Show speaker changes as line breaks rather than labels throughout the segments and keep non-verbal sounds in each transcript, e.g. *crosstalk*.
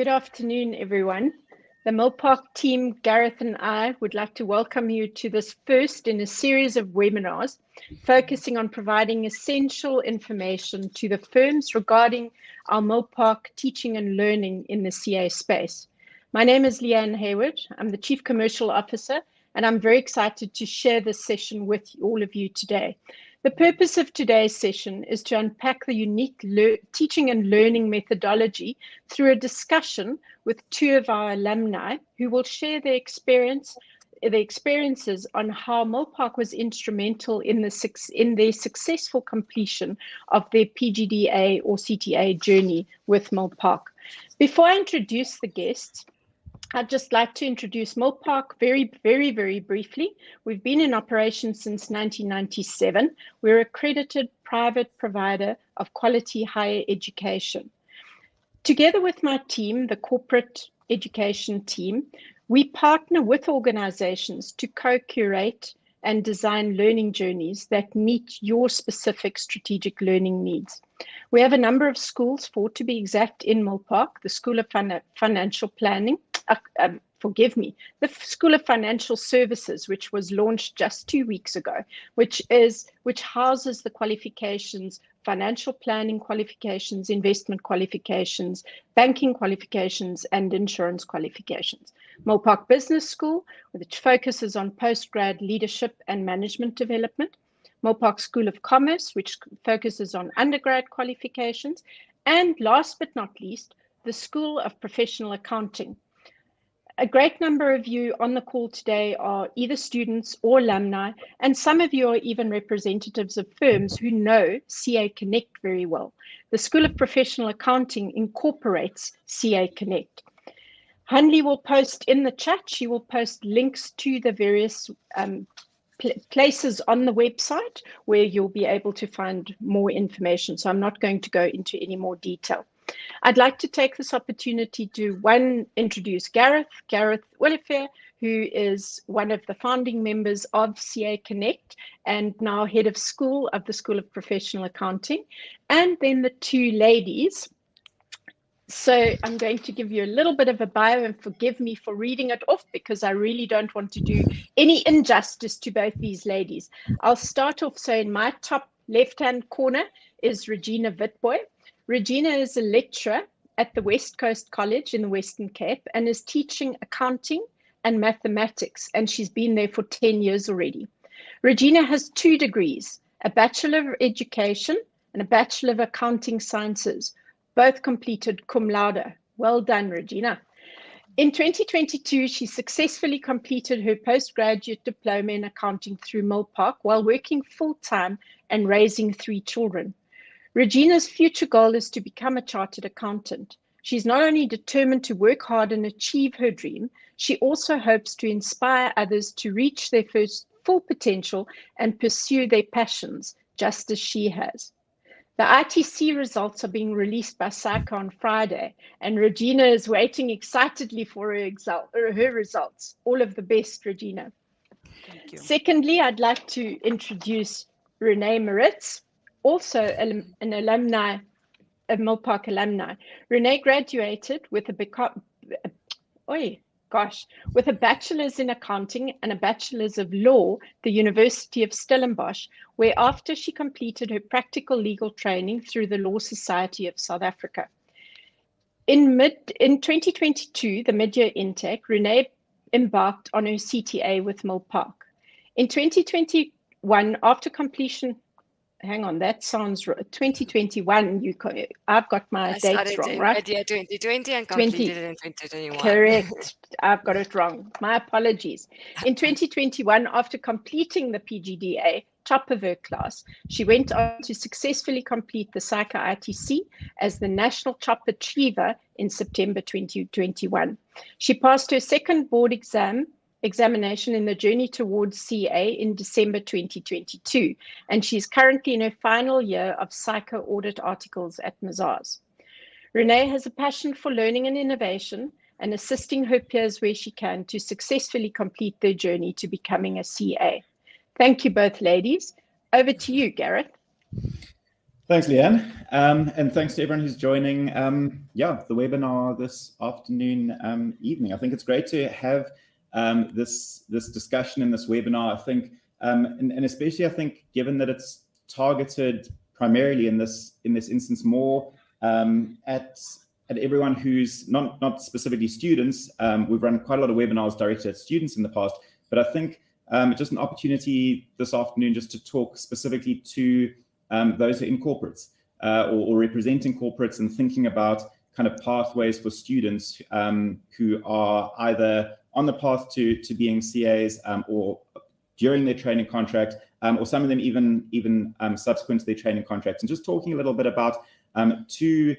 Good afternoon, everyone. The Milpark team, Gareth and I, would like to welcome you to this first in a series of webinars focusing on providing essential information to the firms regarding our Milpark teaching and learning in the CA space. My name is Leanne Hayward. I'm the Chief Commercial Officer, and I'm very excited to share this session with all of you today. The purpose of today's session is to unpack the unique teaching and learning methodology through a discussion with two of our alumni who will share their experience the experiences on how Milpark was instrumental in the in their successful completion of their PGDA or CTA journey with Milpark. Before I introduce the guests, I'd just like to introduce Milpark very, very, very briefly. We've been in operation since 1997. We're accredited private provider of quality higher education. Together with my team, the corporate education team, we partner with organizations to co-curate and design learning journeys that meet your specific strategic learning needs. We have a number of schools, four to be exact, in Milpark, the School of Financial Planning, uh, um, forgive me, the School of Financial Services, which was launched just two weeks ago, which is which houses the qualifications, financial planning qualifications, investment qualifications, banking qualifications, and insurance qualifications. Milpark Business School, which focuses on postgrad leadership and management development. Milpark School of Commerce, which focuses on undergrad qualifications. And last but not least, the School of Professional Accounting, a great number of you on the call today are either students or alumni, and some of you are even representatives of firms who know CA Connect very well. The School of Professional Accounting incorporates CA Connect. Hanley will post in the chat, she will post links to the various um, pl places on the website where you'll be able to find more information. So I'm not going to go into any more detail. I'd like to take this opportunity to one introduce Gareth, Gareth Olivier, who is one of the founding members of CA Connect and now head of school of the School of Professional Accounting, and then the two ladies. So I'm going to give you a little bit of a bio and forgive me for reading it off because I really don't want to do any injustice to both these ladies. I'll start off. So in my top left-hand corner is Regina Witbooi. Regina is a lecturer at the West Coast College in the Western Cape and is teaching accounting and mathematics, and she's been there for 10 years already. Regina has two degrees, a Bachelor of Education and a Bachelor of Accounting Sciences, both completed cum laude. Well done, Regina. In 2022, she successfully completed her postgraduate diploma in accounting through Milpark while working full-time and raising three children. Regina's future goal is to become a chartered accountant. She's not only determined to work hard and achieve her dream, she also hopes to inspire others to reach their first full potential and pursue their passions, just as she has. The ITC results are being released by SAICA on Friday, and Regina is waiting excitedly for her, her results. All of the best, Regina. Thank you. Secondly, I'd like to introduce Renee Moritz also an alumni, a Milpark alumni. Renee graduated with a, oh gosh, with a bachelor's in accounting and a bachelor's of law, the University of Stellenbosch, where after she completed her practical legal training through the Law Society of South Africa. In mid in 2022, the mid-year intake, Renee embarked on her CTA with Milpark. In 2021, after completion hang on, that sounds 2021. You I've got my I dates wrong, right?
Yeah, 2020 and completed 20, in 2021.
Correct. *laughs* I've got it wrong. My apologies. In 2021, after completing the PGDA, top of her class, she went on to successfully complete the SAICA ITC as the National Top Achiever in September 2021. She passed her second board exam examination in the journey towards CA in December 2022, and she's currently in her final year of SAICA audit articles at Mazars. Renee has a passion for learning and innovation and assisting her peers where she can to successfully complete their journey to becoming a CA. Thank you both ladies. Over to you, Gareth.
Thanks, Leanne. Um, and thanks to everyone who's joining, um, yeah, the webinar this afternoon, um, evening. I think it's great to have um, this, this discussion in this webinar. I think, um, and, and, especially I think, given that it's targeted primarily in this, in this instance more um, at, at everyone who's not, not specifically students. we've run quite a lot of webinars directed at students in the past, but I think just an opportunity this afternoon just to talk specifically to um, those who are in corporates uh, or, or, representing corporates and thinking about kind of pathways for students um, who are either on the path to, to being CAs um, or during their training contract, um, or some of them even, even um, subsequent to their training contracts. And just talking a little bit about um, two,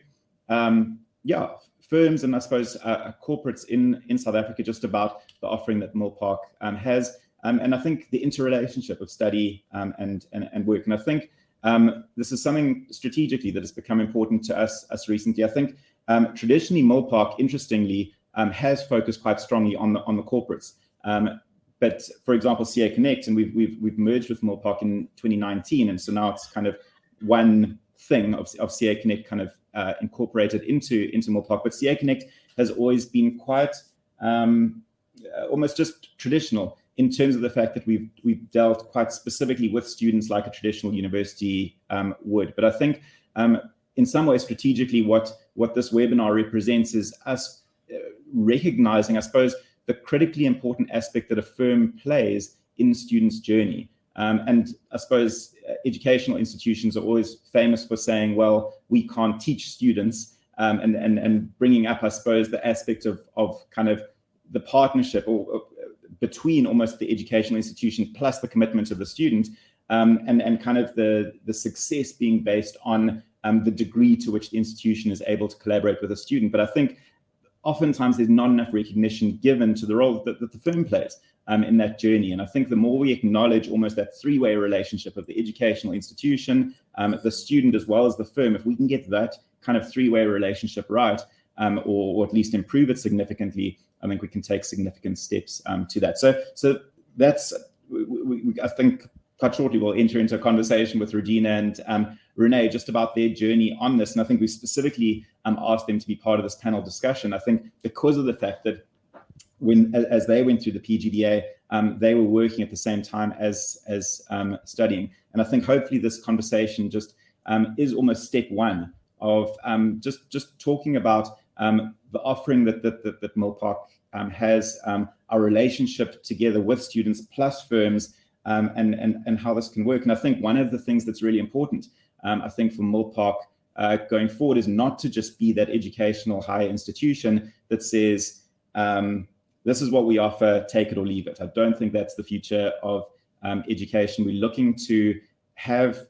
yeah, firms and I suppose uh, corporates in, in South Africa just about the offering that Milpark um, has. Um, and I think the interrelationship of study um, and, and, and work. And I think um, this is something strategically that has become important to us, us recently. I think um, traditionally Milpark, interestingly, um, has focused quite strongly on the on the corporates. Um, but for example, CA Connect, and we've we've we've merged with Milpark in 2019, and so now it's kind of one thing of, of CA Connect kind of uh, incorporated into into Milpark. But CA Connect has always been quite um, almost just traditional in terms of the fact that we've we've dealt quite specifically with students like a traditional university um, would. But I think um, in some ways strategically what what this webinar represents is us uh, recognizing, I suppose, the critically important aspect that a firm plays in students' journey. Um, and I suppose uh, educational institutions are always famous for saying, well, we can't teach students, um, and, and, and bringing up, I suppose, the aspect of, of kind of the partnership or, between almost the educational institution plus the commitment of the student um, and, and kind of the, the success being based on um, the degree to which the institution is able to collaborate with a student. But I think oftentimes there's not enough recognition given to the role that, that the firm plays um, in that journey. And I think the more we acknowledge almost that three-way relationship of the educational institution, um, the student as well as the firm, if we can get that kind of three-way relationship right, um, or, or, at least improve it significantly, I think we can take significant steps um, to that. So, so that's we, we, I think quite shortly we'll enter into a conversation with Regina and um, Renee just about their journey on this. And I think we specifically um, asked them to be part of this panel discussion. I think because of the fact that when as they went through the PGDA, um, they were working at the same time as as um, studying. And I think hopefully this conversation just um, is almost step one of um, just just talking about um, the offering that that, that, that has, our relationship together with students plus firms, um, and, and, and how this can work. And I think one of the things that's really important, um, I think for Milpark uh, going forward is not to just be that educational higher institution that says, um, this is what we offer, take it or leave it. I don't think that's the future of education. We're looking to have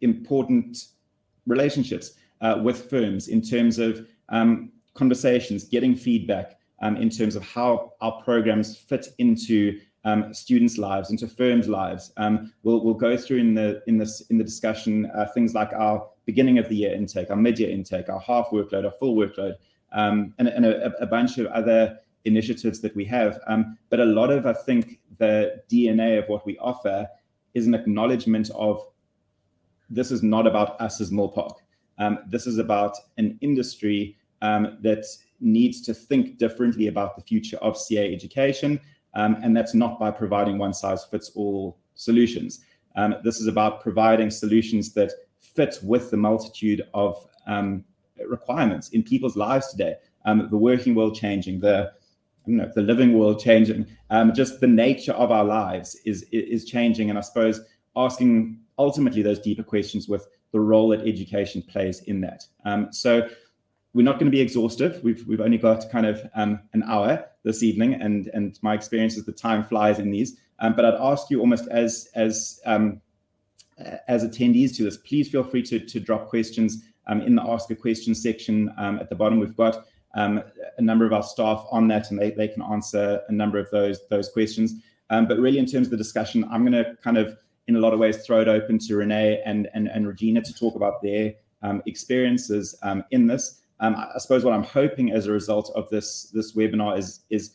important relationships uh, with firms in terms of um, conversations, getting feedback um, in terms of how our programs fit into um, students' lives, into firms' lives. Um, we'll, we'll go through in the in this in the discussion uh, things like our beginning of the year intake, our mid-year intake, our half workload, our full workload, um, and, and a, a, bunch of other initiatives that we have. Um, but a lot of, I think, the DNA of what we offer is an acknowledgement of this is not about us as Milpark. Um, this is about an industry um, that needs to think differently about the future of CA education. Um, and that's not by providing one size fits all solutions. Um, this is about providing solutions that fit with the multitude of um, requirements in people's lives today. Um, the working world changing, the know, the living world changing, um, just the nature of our lives is is changing. And I suppose asking ultimately those deeper questions with the role that education plays in that. Um, so we're not going to be exhaustive. We've we've only got kind of um, an hour this evening, and and my experience is the time flies in these. Um, but I'd ask you almost as as um, as attendees to this, please feel free to to drop questions um, in the ask a question section um, at the bottom. We've got um, a number of our staff on that, and they they can answer a number of those those questions. but really, in terms of the discussion, I'm going to kind of in a lot of ways throw it open to Renee and and, and Regina to talk about their experiences in this. Um, I suppose what I'm hoping as a result of this this webinar is is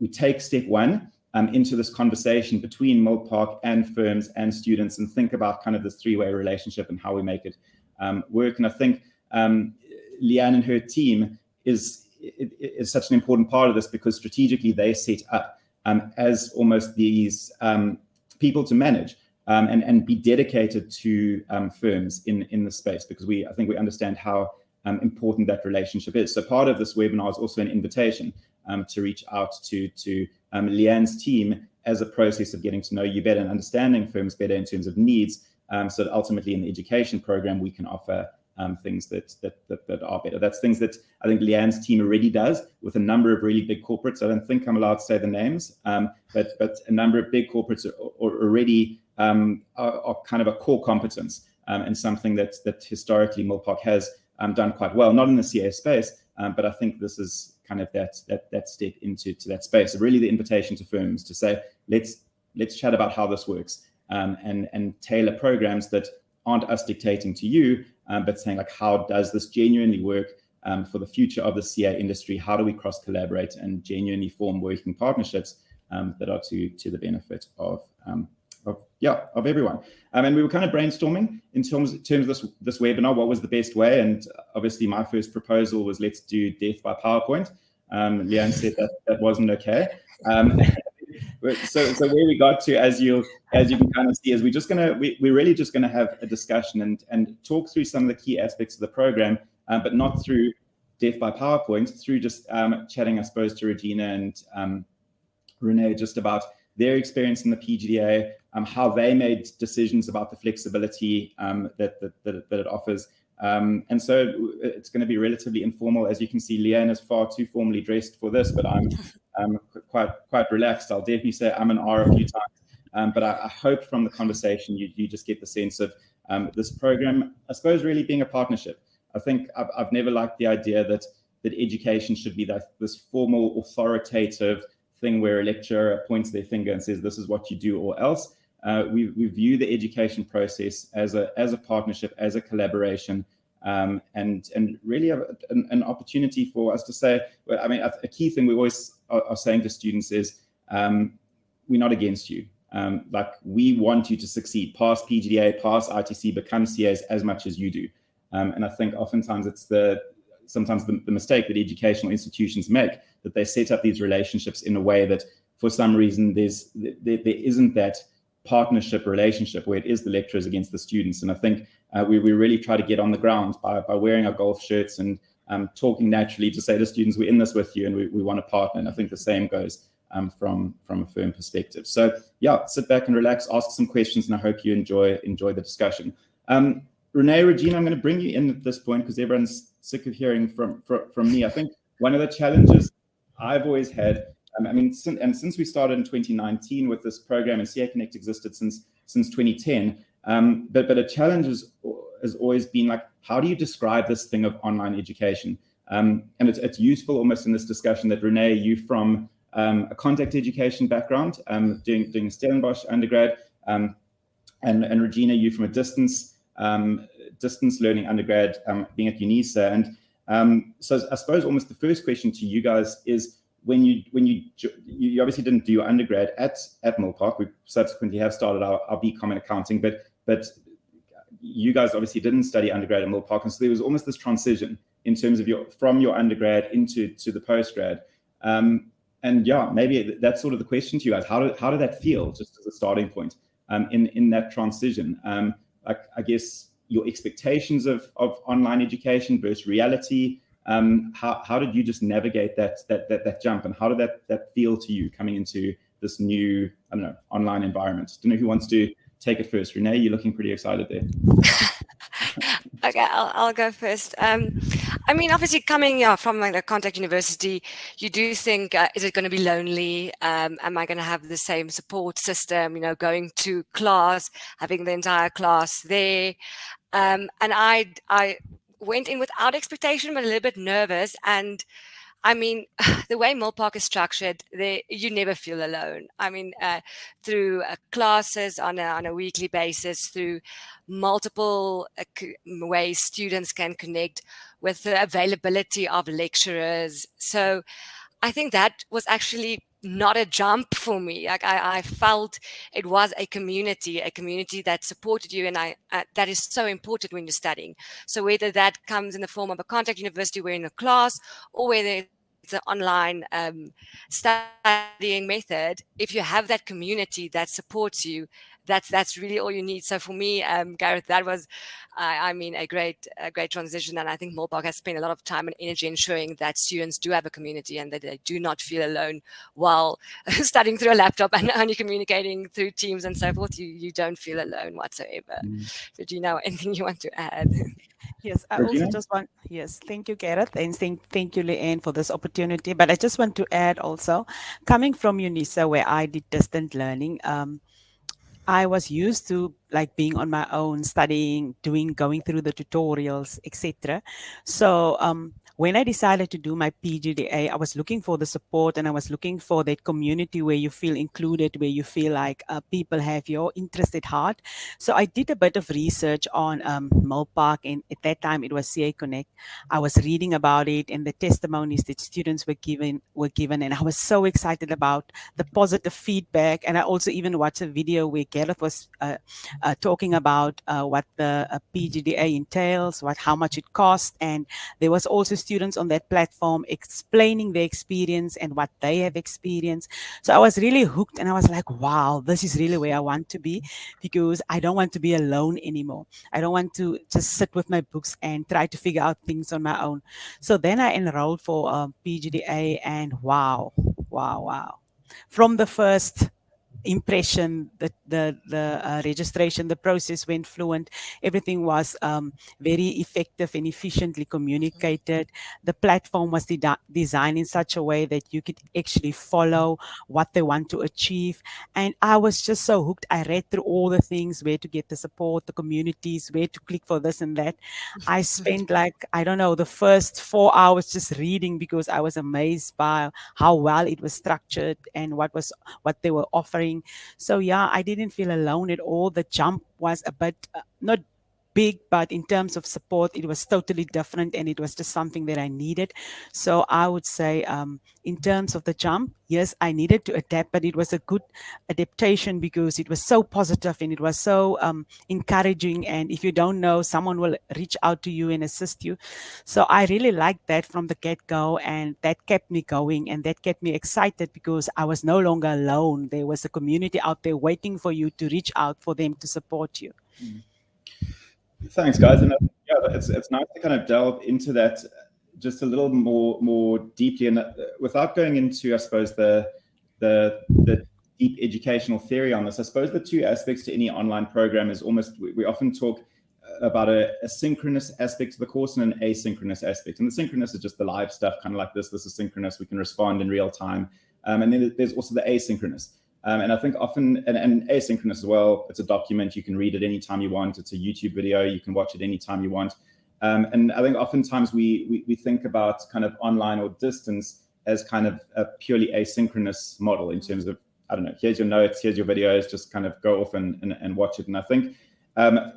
we take step one um, into this conversation between Milpark and firms and students and think about kind of this three-way relationship and how we make it um, work. And I think um, Leanne and her team is, is such an important part of this because strategically they set up um, as almost these um, people to manage um, and, and be dedicated to firms in, in the space because we I think we understand how um, important that relationship is. So part of this webinar is also an invitation um, to reach out to, to um, Leanne's team as a process of getting to know you better and understanding firms better in terms of needs, um, so that ultimately in the education program we can offer um, things that, that, that that are better. That's things that I think Leanne's team already does with a number of really big corporates. I don't think I'm allowed to say the names, um, but but a number of big corporates are, are already are, are, kind of a core competence and something that that historically Milpark has um, done quite well, not in the CA space, um, but I think this is kind of that that that step into to that space. So really, the invitation to firms to say, let's let's chat about how this works um, and and tailor programs that aren't us dictating to you, um, but saying like, how does this genuinely work um, for the future of the CA industry? How do we cross collaborate and genuinely form working partnerships um, that are to to the benefit of of yeah of everyone. Um, and we were kind of brainstorming in terms in terms of this this webinar. What was the best way? And obviously, my first proposal was let's do death by PowerPoint. Um, Leanne said that that wasn't okay. Um, *laughs* so so where we got to, as you as you can kind of see, is we're just gonna we, we're really just gonna have a discussion and and talk through some of the key aspects of the program, um, but not through death by PowerPoint, through just um, chatting, I suppose, to Regina and um, Renee just about their experience in the PGDA, um, how they made decisions about the flexibility um, that, that, that, that, it offers. Um, and so it's going to be relatively informal. As you can see, Leanne is far too formally dressed for this, but I'm *laughs* um, quite quite relaxed. I'll definitely say I'm an R a few times. Um, but I, I, hope from the conversation you, you just get the sense of um, this program, I suppose, really being a partnership. I think I've, I've never liked the idea that that education should be that, this formal, authoritative, thing where a lecturer points their finger and says, this is what you do or else. Uh, we, we view the education process as a, as a partnership, as a collaboration, um, and, and really a, an, an, opportunity for us to say, well, I mean, a, a key thing we always are, are saying to students is, um, we're not against you. Um, like we want you to succeed, pass PGDA, pass ITC, become CAs as much as you do. Um, and I think oftentimes it's the sometimes the, the, mistake that educational institutions make that they set up these relationships in a way that for some reason there's there, there isn't that partnership relationship where it is the lecturers against the students. And i think uh, we, we really try to get on the ground by, by wearing our golf shirts and um, talking naturally to say to students we're in this with you and we, we want to partner. And i think the same goes um, from from a firm perspective. So yeah sit back and relax ask some questions and i hope you enjoy enjoy the discussion. Um, renee regina i'm going to bring you in at this point because everyone's sick of hearing from, from, from me. I think one of the challenges I've always had, um, I mean, since, and since we started in 2019 with this program, and CA Connect existed since since 2010, um, but but a challenge has, has always been like, how do you describe this thing of online education? Um, and it's, it's useful almost in this discussion that Renee, you from um, a contact education background, um, doing doing Stellenbosch undergrad, um, and and Regina, you from a distance um, distance learning undergrad, um, being at UNISA. And um, so I suppose almost the first question to you guys is when you when you you obviously didn't do your undergrad at at Milpark. We subsequently have started our, our BCom in accounting, but but you guys obviously didn't study undergrad at Milpark, and so there was almost this transition in terms of your from your undergrad into to the postgrad. Um, and yeah, maybe that's sort of the question to you guys. How did how did that feel, just as a starting point, um, in in that transition? Um, I guess your expectations of, of online education versus reality. Um, how, how did you just navigate that, that, that, that jump and how did that, that feel to you coming into this new, I don't know, online environment? Don't know who wants to take it first. Renee, you're looking pretty excited there. *laughs*
okay, I'll, I'll go first. Um, I mean, obviously, coming yeah, from like a contact university, you do think, uh, is it going to be lonely? Um, am I going to have the same support system? You know, going to class, having the entire class there, um, and I I went in without expectation, but a little bit nervous and I mean, *sighs* the way Milpark is structured, they, you never feel alone. I mean, uh, through uh, classes on a, on a weekly basis, through multiple uh, ways students can connect with the availability of lecturers. So I think that was actually not a jump for me. Like I, I felt it was a community, a community that supported you, and I uh, that is so important when you're studying. So whether that comes in the form of a contact university, we're in a class, or whether it's an online um, studying method, if you have that community that supports you, that's that's really all you need. So for me, um, Gareth, that was, I mean, a great a great transition, and I think Milpark has spent a lot of time and energy ensuring that students do have a community and that they do not feel alone while *laughs* studying through a laptop and *laughs* only communicating through Teams and so forth. You you don't feel alone whatsoever. Mm. So do you know *laughs* anything you want to add?
Yes, I also just want, yes, thank you, Gareth, and thank, thank you, Leanne, for this opportunity. But I just want to add also, coming from UNISA, where I did distant learning, um, I was used to like being on my own, studying, doing, going through the tutorials, etc. So um, when I decided to do my PGDA, I was looking for the support and I was looking for that community where you feel included, where you feel like uh, people have your interest at heart. So I did a bit of research on um, Milpark, and at that time it was CA Connect. I was reading about it and the testimonies that students were given were given, and I was so excited about the positive feedback. And I also even watched a video where Gareth was uh, uh, talking about uh, what the uh, PGDA entails, what how much it costs, and there was also students on that platform explaining their experience and what they have experienced. So I was really hooked and I was like, wow, this is really where I want to be because I don't want to be alone anymore. I don't want to just sit with my books and try to figure out things on my own. So then I enrolled for um, PGDA and wow, wow, wow. From the first impression that the the uh, registration the process went fluent. Everything was um, very effective and efficiently communicated. The platform was de designed in such a way that you could actually follow what they want to achieve. And i was just so hooked. I read through all the things where to get the support the communities where to click for this and that. I *laughs* spent like i don't know the first four hours just reading because i was amazed by how well it was structured and what was what they were offering so yeah, I didn't feel alone at all. The jump was a bit uh, not big, but in terms of support, it was totally different and it was just something that I needed. So I would say, um, in terms of the jump, yes, I needed to adapt, but it was a good adaptation because it was so positive and it was so um, encouraging. And if you don't know, someone will reach out to you and assist you. So I really liked that from the get go, and that kept me going and that kept me excited because I was no longer alone. There was a community out there waiting for you to reach out for them to support you. Mm.
Thanks, guys. And uh, yeah, it's it's nice to kind of delve into that just a little more more deeply, and uh, without going into, I suppose, the the the deep educational theory on this. I suppose the two aspects to any online program is almost we, we often talk about a, a, synchronous aspect to the course and an asynchronous aspect. And the synchronous is just the live stuff, kind of like this. This is synchronous. We can respond in real time. Um, and then there's also the asynchronous. Um, and I think often, and, and, asynchronous as well, it's a document you can read at any time you want. It's a YouTube video, you can watch it any time you want. Um, and I think oftentimes we, we, we think about kind of online or distance as kind of a purely asynchronous model in terms of I don't know, here's your notes, here's your videos, just kind of go off and, and, and watch it. And I think um,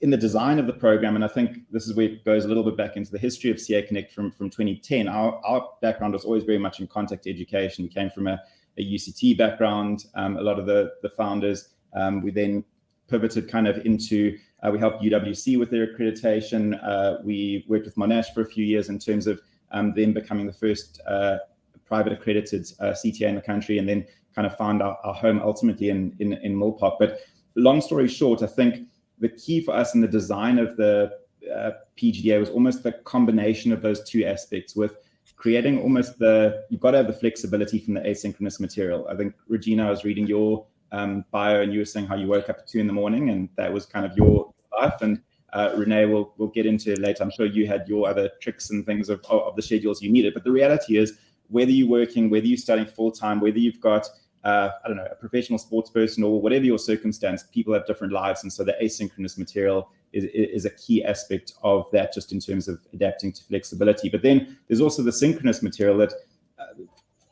in the design of the program, and I think this is where it goes a little bit back into the history of CA Connect from, from 2010, our, our background was always very much in contact education. We came from a a UCT background, um, a lot of the, the founders. Um, we then pivoted kind of into, uh, we helped UWC with their accreditation. Uh, we worked with Monash for a few years in terms of um, them becoming the first uh, private accredited uh, CTA in the country, and then kind of found our, our home ultimately in, in, in Milpark. But long story short, I think the key for us in the design of the uh, PGDA was almost the combination of those two aspects with creating almost the you've got to have the flexibility from the asynchronous material. I think Regina, I was reading your um, bio and you were saying how you woke up at two in the morning and that was kind of your life. And uh, Renee will will get into later. I'm sure you had your other tricks and things of, of the schedules you needed. But the reality is, whether you're working, whether you're studying full time, whether you've got uh, I don't know, a professional sports person or whatever your circumstance, people have different lives. And so the asynchronous material is, is a key aspect of that, just in terms of adapting to flexibility. But then there's also the synchronous material that, uh,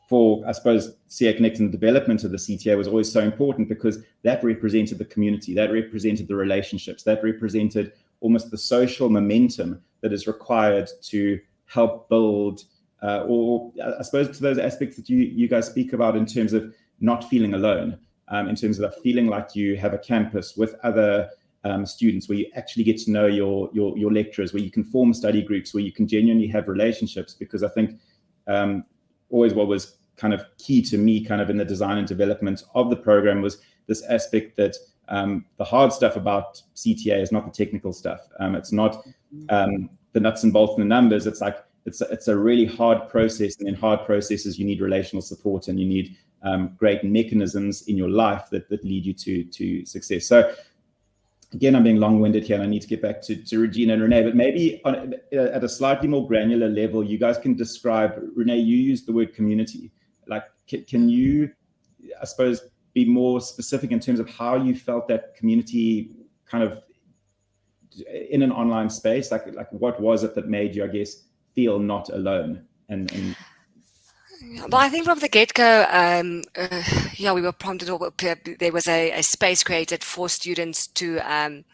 for I suppose, CA Connect and the development of the CTA was always so important because that represented the community, that represented the relationships, that represented almost the social momentum that is required to help build uh, or I suppose to those aspects that you you guys speak about in terms of not feeling alone, um, in terms of feeling like you have a campus with other um, students where you actually get to know your, your your lecturers, where you can form study groups, where you can genuinely have relationships. Because I think um, always what was kind of key to me, kind of in the design and development of the program, was this aspect that um, the hard stuff about CTA is not the technical stuff. Um, it's not um, the nuts and bolts and the numbers. It's like it's a, it's a really hard process, and in hard processes, you need relational support and you need um, great mechanisms in your life that that lead you to to success. So. Again, I'm being long-winded here, and I need to get back to, to Regina and Renee. But maybe on, at a slightly more granular level, you guys can describe. Renee, you used the word community. Like, can, can you, I suppose, be more specific in terms of how you felt that community kind of in an online space like like what was it that made you i guess feel not alone and, and
well, I think from the get-go, um, uh, yeah, we were prompted. There was a, a, space created for students to um,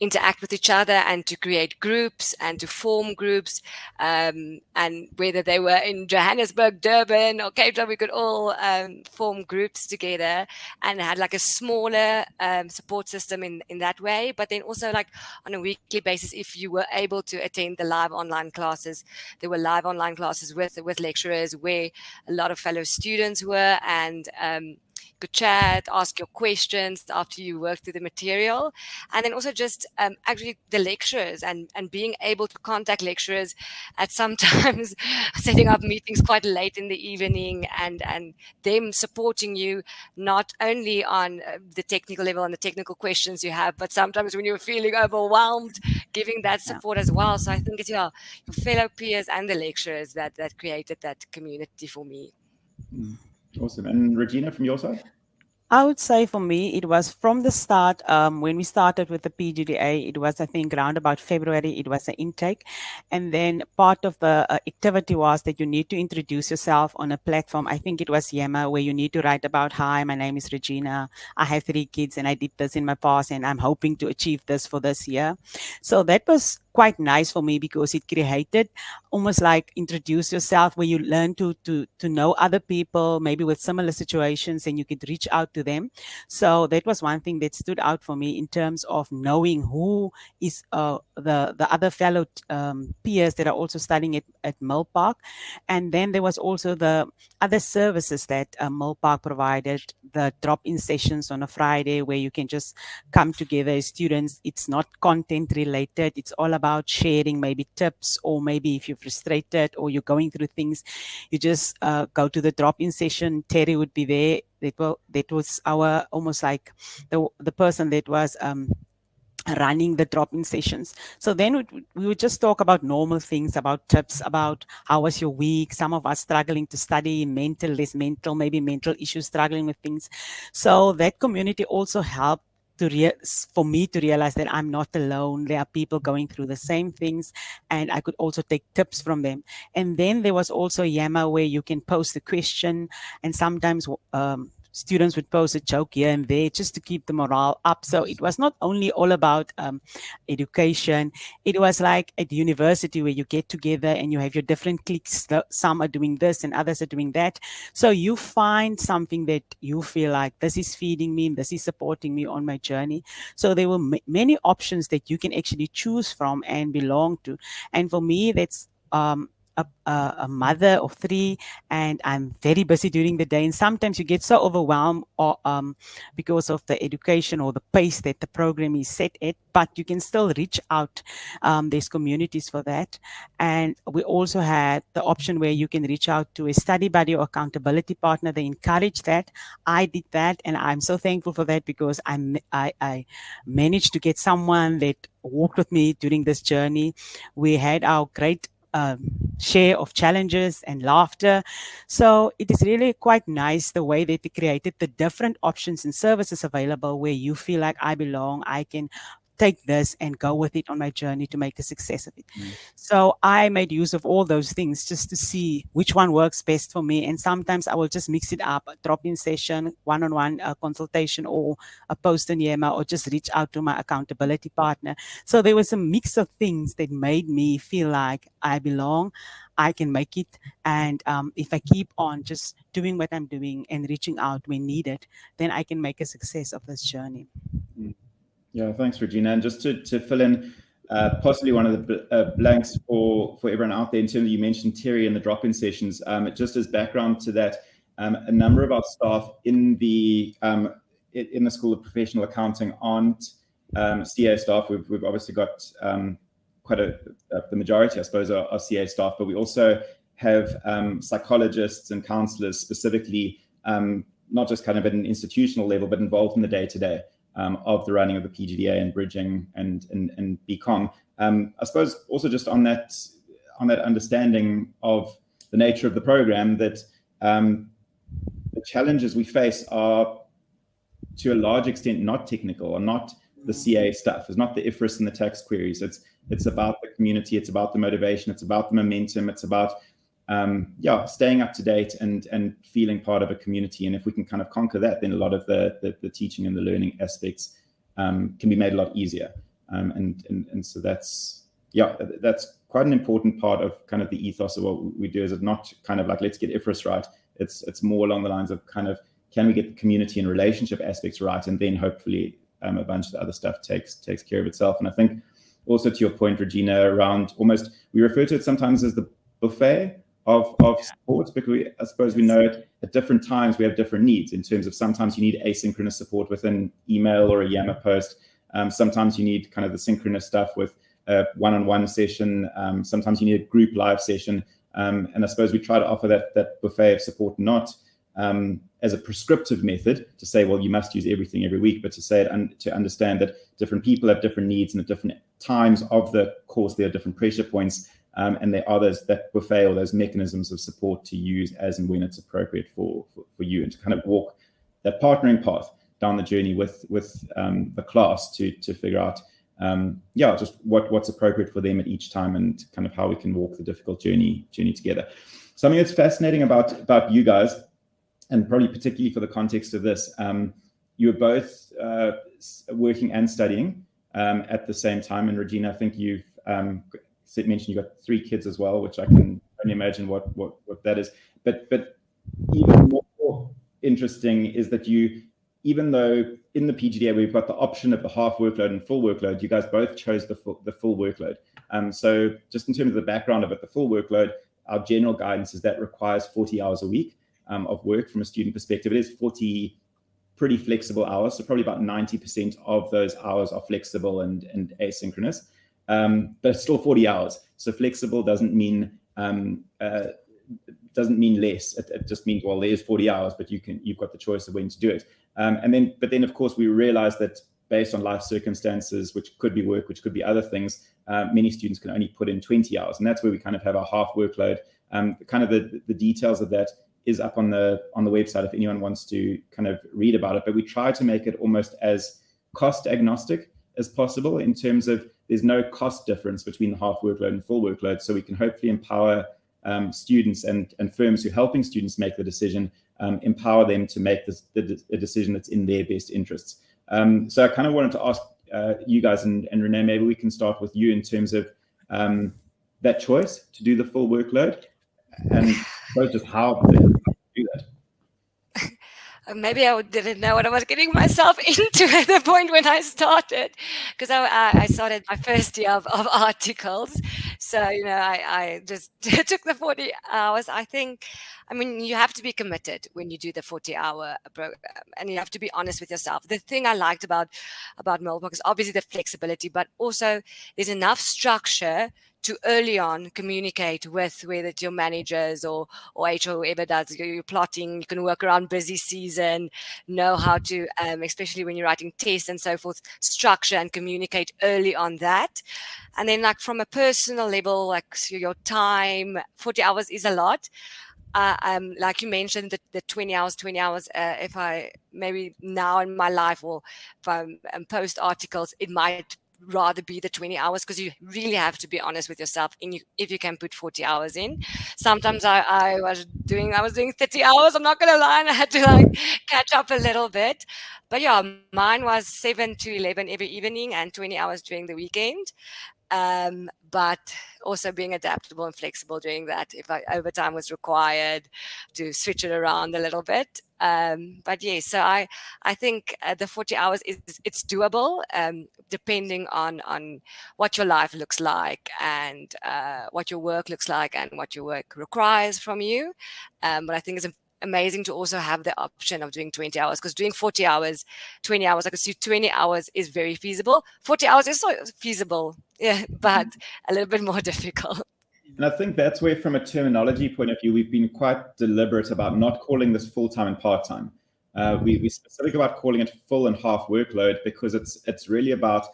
interact with each other and to create groups and to form groups. Um, and whether they were in Johannesburg, Durban, or Cape Town, we could all um, form groups together and had like a smaller um, support system in, in that way. But then also like on a weekly basis, if you were able to attend the live online classes, there were live online classes with with lecturers where a lot of fellow students were and um, could chat, ask your questions after you work through the material. And then also just um, actually the lecturers and, and being able to contact lecturers at sometimes *laughs* setting up meetings quite late in the evening and, and them supporting you not only on uh, the technical level and the technical questions you have, but sometimes when you're feeling overwhelmed, giving that support as well. So I think it's yeah, your fellow peers and the lecturers that, that created that community for me.
Mm. Awesome. And Regina, from your side?
I would say for me, it was from the start. Um, when we started with the PGDA, it was I think around about February. It was an intake, and then part of the uh, activity was that you need to introduce yourself on a platform. I think it was Yammer where you need to write about, "Hi, my name is Regina. I have three kids, and I did this in my past, and I'm hoping to achieve this for this year." So that was quite nice for me because it created almost like introduce yourself where you learn to to to know other people maybe with similar situations and you could reach out to them. So that was one thing that stood out for me in terms of knowing who is uh, the the other fellow um, peers that are also studying at, at Milpark and then there was also the other services that uh, Milpark provided the drop-in sessions on a Friday where you can just come together as students. It's not content related. It's all about about sharing maybe tips or maybe if you're frustrated or you're going through things, you just uh, go to the drop-in session. Terry would be there. That, well, that was our almost like the, the person that was um, running the drop-in sessions. So then we, we would just talk about normal things, about tips, about how was your week. Some of us struggling to study, mental, less mental, maybe mental issues, struggling with things. So that community also helped to re- for me to realize that I'm not alone. There are people going through the same things, and I could also take tips from them. And then there was also Yammer where you can post a question, and sometimes um, students would post a joke here and there just to keep the morale up. So it was not only all about um, education, it was like at university where you get together and you have your different cliques. Some are doing this and others are doing that. So you find something that you feel like this is feeding me, this is supporting me on my journey. So there were many options that you can actually choose from and belong to. And for me, that's um, a, a, mother of three and I'm very busy during the day. And sometimes you get so overwhelmed or, um, because of the education or the pace that the program is set at, but you can still reach out. Um, there's communities for that. And we also had the option where you can reach out to a study buddy or accountability partner. They encourage that. I did that. And I'm so thankful for that because I, I, I managed to get someone that walked with me during this journey. We had our great um, share of challenges and laughter. So it is really quite nice the way that they created the different options and services available where you feel like I belong. I can take this and go with it on my journey to make a success of it. Mm. So I made use of all those things just to see which one works best for me. And sometimes I will just mix it up, a drop in session, one-on-one uh, consultation or a post in Yammer or just reach out to my accountability partner. So there was a mix of things that made me feel like I belong. I can make it. And um, if I keep on just doing what I'm doing and reaching out when needed, then I can make a success of this journey.
Mm. Yeah, thanks, Regina. And just to, to fill in uh, possibly one of the uh, blanks for, for everyone out there in terms of you mentioned Terry and the drop-in sessions. Um, just as background to that, um, a number of our staff in the um, in the School of Professional Accounting aren't um, CA staff. We've, we've obviously got um, quite a, uh, the majority, I suppose, are, are, CA staff, but we also have um, psychologists and counselors specifically, not just kind of at an institutional level, but involved in the day-to-day. -day um, of the running of the PGDA and bridging and and, and BCom. Um, I suppose also just on that on that understanding of the nature of the program that um, the challenges we face are to a large extent not technical or not the CA stuff. It's not the IFRS and the tax queries. It's it's about the community. It's about the motivation. It's about the momentum. It's about um, yeah, staying up to date and and feeling part of a community. And if we can kind of conquer that, then a lot of the the, the teaching and the learning aspects um, can be made a lot easier. Um, and, and and so that's yeah, that's quite an important part of kind of the ethos of what we do. Is it not kind of like let's get IFRS right? It's it's more along the lines of kind of can we get the community and relationship aspects right, and then hopefully um, a bunch of the other stuff takes takes care of itself. And I think also to your point, Regina, around almost we refer to it sometimes as the buffet of, of support because we, I suppose we know it at different times we have different needs in terms of sometimes you need asynchronous support with an email or a Yammer post. Um, sometimes you need kind of the synchronous stuff with a one-on-one session. Um, sometimes you need a group live session. Um, and I suppose we try to offer that, that buffet of support, not um, as a prescriptive method to say, well, you must use everything every week, but to say it and to understand that different people have different needs and at different times of the course, there are different pressure points um, and there are those that buffet or those mechanisms of support to use as and when it's appropriate for, for, for you and to kind of walk that partnering path down the journey with with um, the class to to figure out um, yeah just what what's appropriate for them at each time and kind of how we can walk the difficult journey journey together. Something that's fascinating about about you guys and probably particularly for the context of this um, you were both uh, working and studying um, at the same time. And regina i think you've um, mentioned you've got three kids as well, which I can only imagine what what what that is. But but even more interesting is that you, even though in the PGDA we've got the option of the half workload and full workload, you guys both chose the full the full workload. Um, so just in terms of the background of it, the full workload, our general guidance is that requires 40 hours a week um, of work from a student perspective. It is 40 pretty flexible hours, so probably about 90% of those hours are flexible and and asynchronous um, but it's still 40 hours. So flexible doesn't mean um, uh, doesn't mean less. It, it, just means well, there's 40 hours, but you can you've got the choice of when to do it. Um, and then, but then of course we realize that based on life circumstances, which could be work, which could be other things, uh, many students can only put in 20 hours, and that's where we kind of have our half workload. Um, kind of the the details of that is up on the on the website if anyone wants to kind of read about it. But we try to make it almost as cost agnostic as possible in terms of there's no cost difference between the half workload and full workload. So we can hopefully empower um, students and, and firms who are helping students make the decision, um, empower them to make this, the, decision that's in their best interests. Um, so I kind of wanted to ask uh, you guys and, and Renee, maybe we can start with you in terms of um, that choice to do the full workload and both just how
maybe I didn't know what I was getting myself *laughs* into at the point when I started, because I, I, started my first year of, of articles. So, you know, I, I just *laughs* took the 40 hours. I think, I mean, you have to be committed when you do the 40 hour program and you have to be honest with yourself. The thing I liked about, about Milpark is obviously the flexibility, but also there's enough structure to early on communicate with whether it's your managers or or HR whoever does your, plotting. You can work around busy season, know how to, um, especially when you're writing tests and so forth, structure and communicate early on that. And then like from a personal level, like so your time, 40 hours is a lot. Uh, um, like you mentioned, the, the 20 hours, 20 hours, uh, if I maybe now in my life or if I'm um, post articles, it might rather be the 20 hours because you really have to be honest with yourself in you, if you can put 40 hours in. Sometimes I, I was doing i was doing 30 hours i'm not gonna lie and i had to like *laughs* catch up a little bit. But yeah mine was 7 to 11 every evening and 20 hours during the weekend um, but also being adaptable and flexible doing that if I, overtime was required to switch it around a little bit. Um, but yeah so i i think uh, the 40 hours is it's doable um, depending on on what your life looks like and uh, what your work looks like and what your work requires from you. Um, but i think it's amazing to also have the option of doing 20 hours because doing 40 hours 20 hours i could see 20 hours is very feasible 40 hours is so feasible *laughs* yeah but a little bit more *laughs* difficult
and I think that's where, from a terminology point of view, we've been quite deliberate about not calling this full time and part time. Uh, we, we're specific about calling it full and half workload because it's it's really about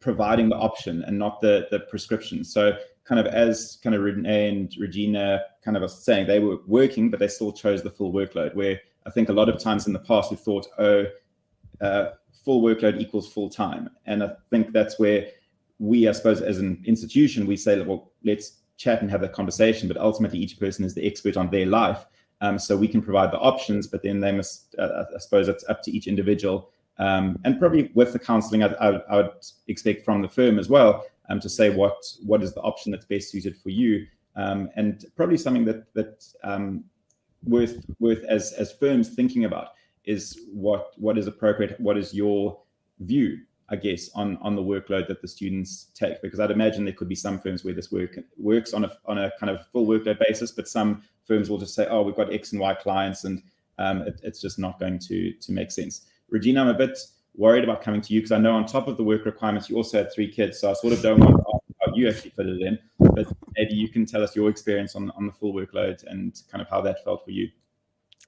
providing the option and not the the prescription. So kind of as kind of Renee and Regina kind of are saying, they were working, but they still chose the full workload. Where I think a lot of times in the past we thought, oh, uh, full workload equals full time, and I think that's where we, I suppose, as an institution, we say, well, let's chat and have that conversation. But ultimately, each person is the expert on their life, um, so we can provide the options, but then they must, uh, I suppose, it's up to each individual. Um, and probably with the counseling, I, I, I would expect from the firm as well um, to say what what is the option that's best suited for you, um, and probably something that that um, worth worth as as firms thinking about is what what is appropriate, what is your view, I guess, on on the workload that the students take, because I'd imagine there could be some firms where this work works on a on a kind of full workload basis, but some firms will just say, oh, we've got X and Y clients, and um, it, it's just not going to to make sense. Regina, I'm a bit worried about coming to you because I know on top of the work requirements, you also had three kids. So I sort of don't want to ask how you actually fit it in, but maybe you can tell us your experience on, on the full workload and kind of how that felt for you.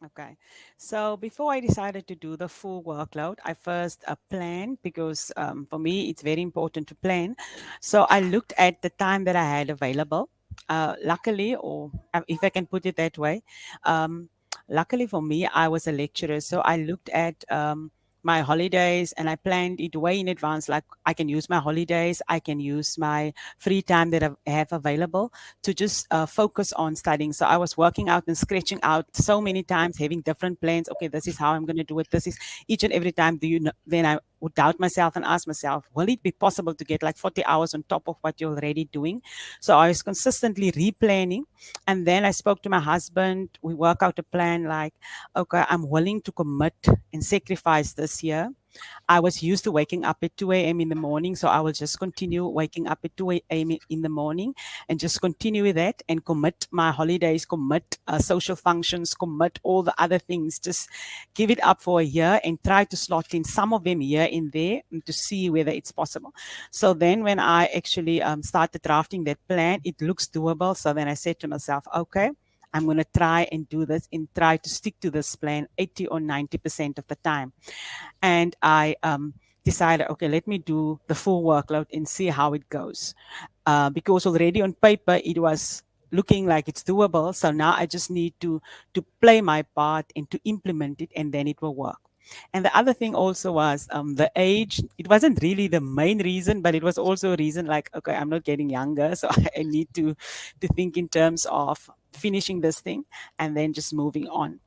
Okay. So before I decided to do the full workload, I first uh, planned because um, for me, it's very important to plan. So I looked at the time that I had available. Uh, luckily, or uh, if I can put it that way, um, luckily for me, I was a lecturer. So I looked at um, my holidays and I planned it way in advance. Like I can use my holidays, I can use my free time that I have available to just uh, focus on studying. So I was working out and scratching out so many times, having different plans. Okay, this is how I'm going to do it. This is each and every time. Do you know? Then I would doubt myself and ask myself, will it be possible to get like 40 hours on top of what you're already doing? So I was consistently replanning. And then I spoke to my husband. We work out a plan like, okay, I'm willing to commit and sacrifice this year I was used to waking up at 2 a.m. in the morning. So I will just continue waking up at 2 a.m. in the morning and just continue with that and commit my holidays, commit uh, social functions, commit all the other things. Just give it up for a year and try to slot in some of them here and there to see whether it's possible. So then when I actually um, started drafting that plan, it looks doable. So then I said to myself, okay, I'm going to try and do this and try to stick to this plan 80 or 90% of the time. And I um, decided, okay, let me do the full workload and see how it goes. Uh, because already on paper, it was looking like it's doable. So now I just need to, to play my part and to implement it and then it will work. And the other thing also was um, the age. It wasn't really the main reason, but it was also a reason like, okay, I'm not getting younger. *laughs* So I need to, to think in terms of finishing this thing and then just moving on.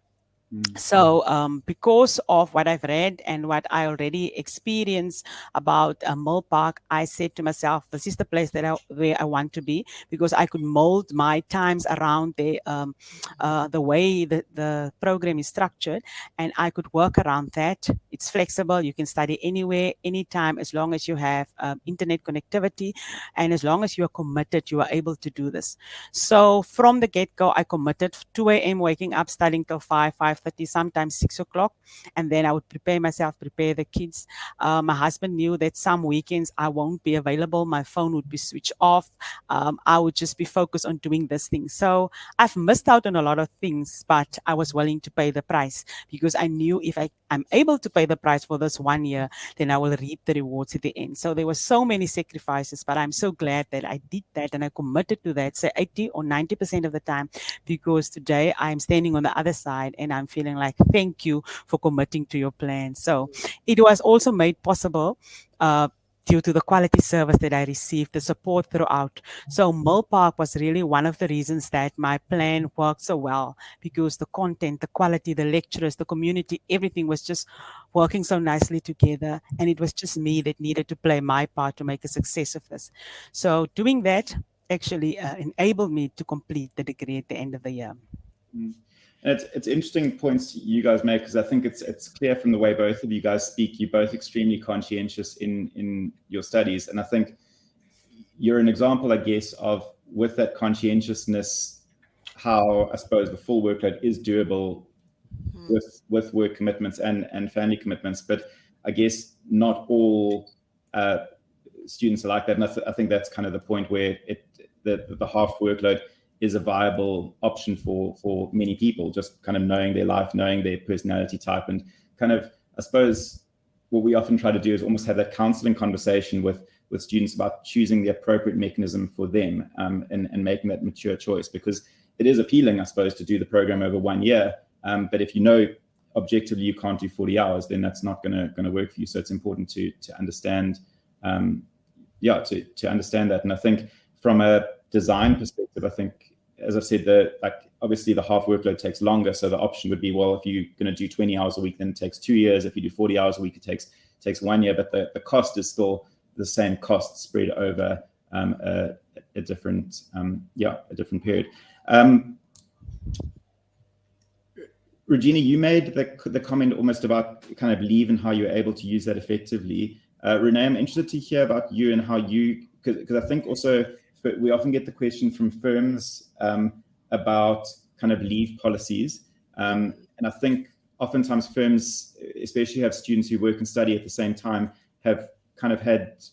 Mm. So, um, because of what I've read and what I already experienced about uh, Milpark, I said to myself, "This is the place that I, where I want to be," because I could mold my times around the um, uh, the way the, the program is structured, and I could work around that. It's flexible; you can study anywhere, anytime, as long as you have um, internet connectivity, and as long as you are committed, you are able to do this. So, from the get go, I committed 2 a.m. waking up, studying till 5 5 5.30, sometimes 6 o'clock. And then I would prepare myself, prepare the kids. Uh, my husband knew that some weekends I won't be available. My phone would be switched off. Um, I would just be focused on doing this thing. So I've missed out on a lot of things, but I was willing to pay the price because I knew if I, I'm able to pay the price for this one year, then I will reap the rewards at the end. So there were so many sacrifices, but I'm so glad that I did that and I committed to that, say 80 or 90% of the time, because today I'm standing on the other side and I'm feeling like thank you for committing to your plan. So it was also made possible uh, due to the quality service that I received, the support throughout. So Milpark was really one of the reasons that my plan worked so well because the content, the quality, the lecturers, the community, everything was just working so nicely together. And it was just me that needed to play my part to make a success of this. So doing that actually uh, enabled me to complete the degree at the end of the year.
Mm. And it's, it's interesting points you guys make because I think it's it's clear from the way both of you guys speak, you're both extremely conscientious in in your studies, and I think you're an example, I guess, of with that conscientiousness, how I suppose the full workload is doable mm. with with work commitments and and family commitments, but I guess not all uh, students are like that, and I, th- I think that's kind of the point where it the the half workload is a viable option for for many people just kind of knowing their life knowing their personality type. And kind of i suppose what we often try to do is almost have that counseling conversation with with students about choosing the appropriate mechanism for them um, and, and making that mature choice because it is appealing i suppose to do the program over one year. Um, but if you know objectively you can't do 40 hours then that's not going to going to work for you. So it's important to to understand um, yeah to to understand that. And i think from a design perspective i think as I've said, the like obviously the half workload takes longer. So the option would be, well, if you're going to do 20 hours a week, then it takes two years. If you do 40 hours a week, it takes takes one year. But the, the cost is still the same cost spread over um, a, a, different um, yeah a different period. Um, Regina, you made the, the comment almost about kind of leave and how you're able to use that effectively. Uh, Renee, I'm interested to hear about you and how you, because I think also we often get the question from firms um, about kind of leave policies. Um, and I think oftentimes firms, especially have students who work and study at the same time, have kind of had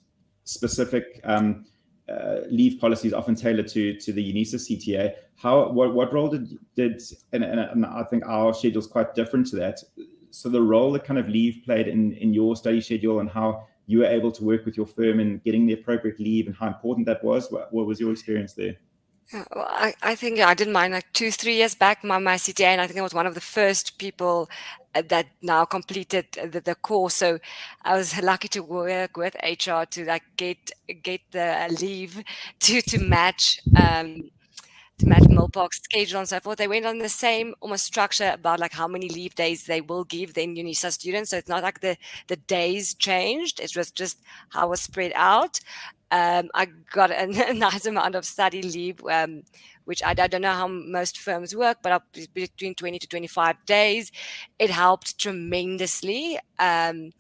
specific um, uh, leave policies often tailored to to the UNISA CTA. How what, what role did did and, and, and I think our schedule is quite different to that. So the role that kind of leave played in in your study schedule and how you were able to work with your firm in getting the appropriate leave and how important that was. What, what was your experience there?
Yeah, well, I, I think I did mine like two, three years back, my, my CTA, and I think I was one of the first people uh, that now completed the, the course. So I was lucky to work with HR to like get get the leave to to match um, match Milpark's schedule and so forth. They went on the same almost structure about like how many leave days they will give the UNISA students. So it's not like the the days changed. It was just how it was spread out. Um, I got a, a, *laughs* nice amount of study leave, um, which I, I, don't know how most firms work, but between 20 to 25 days, it helped tremendously. Um,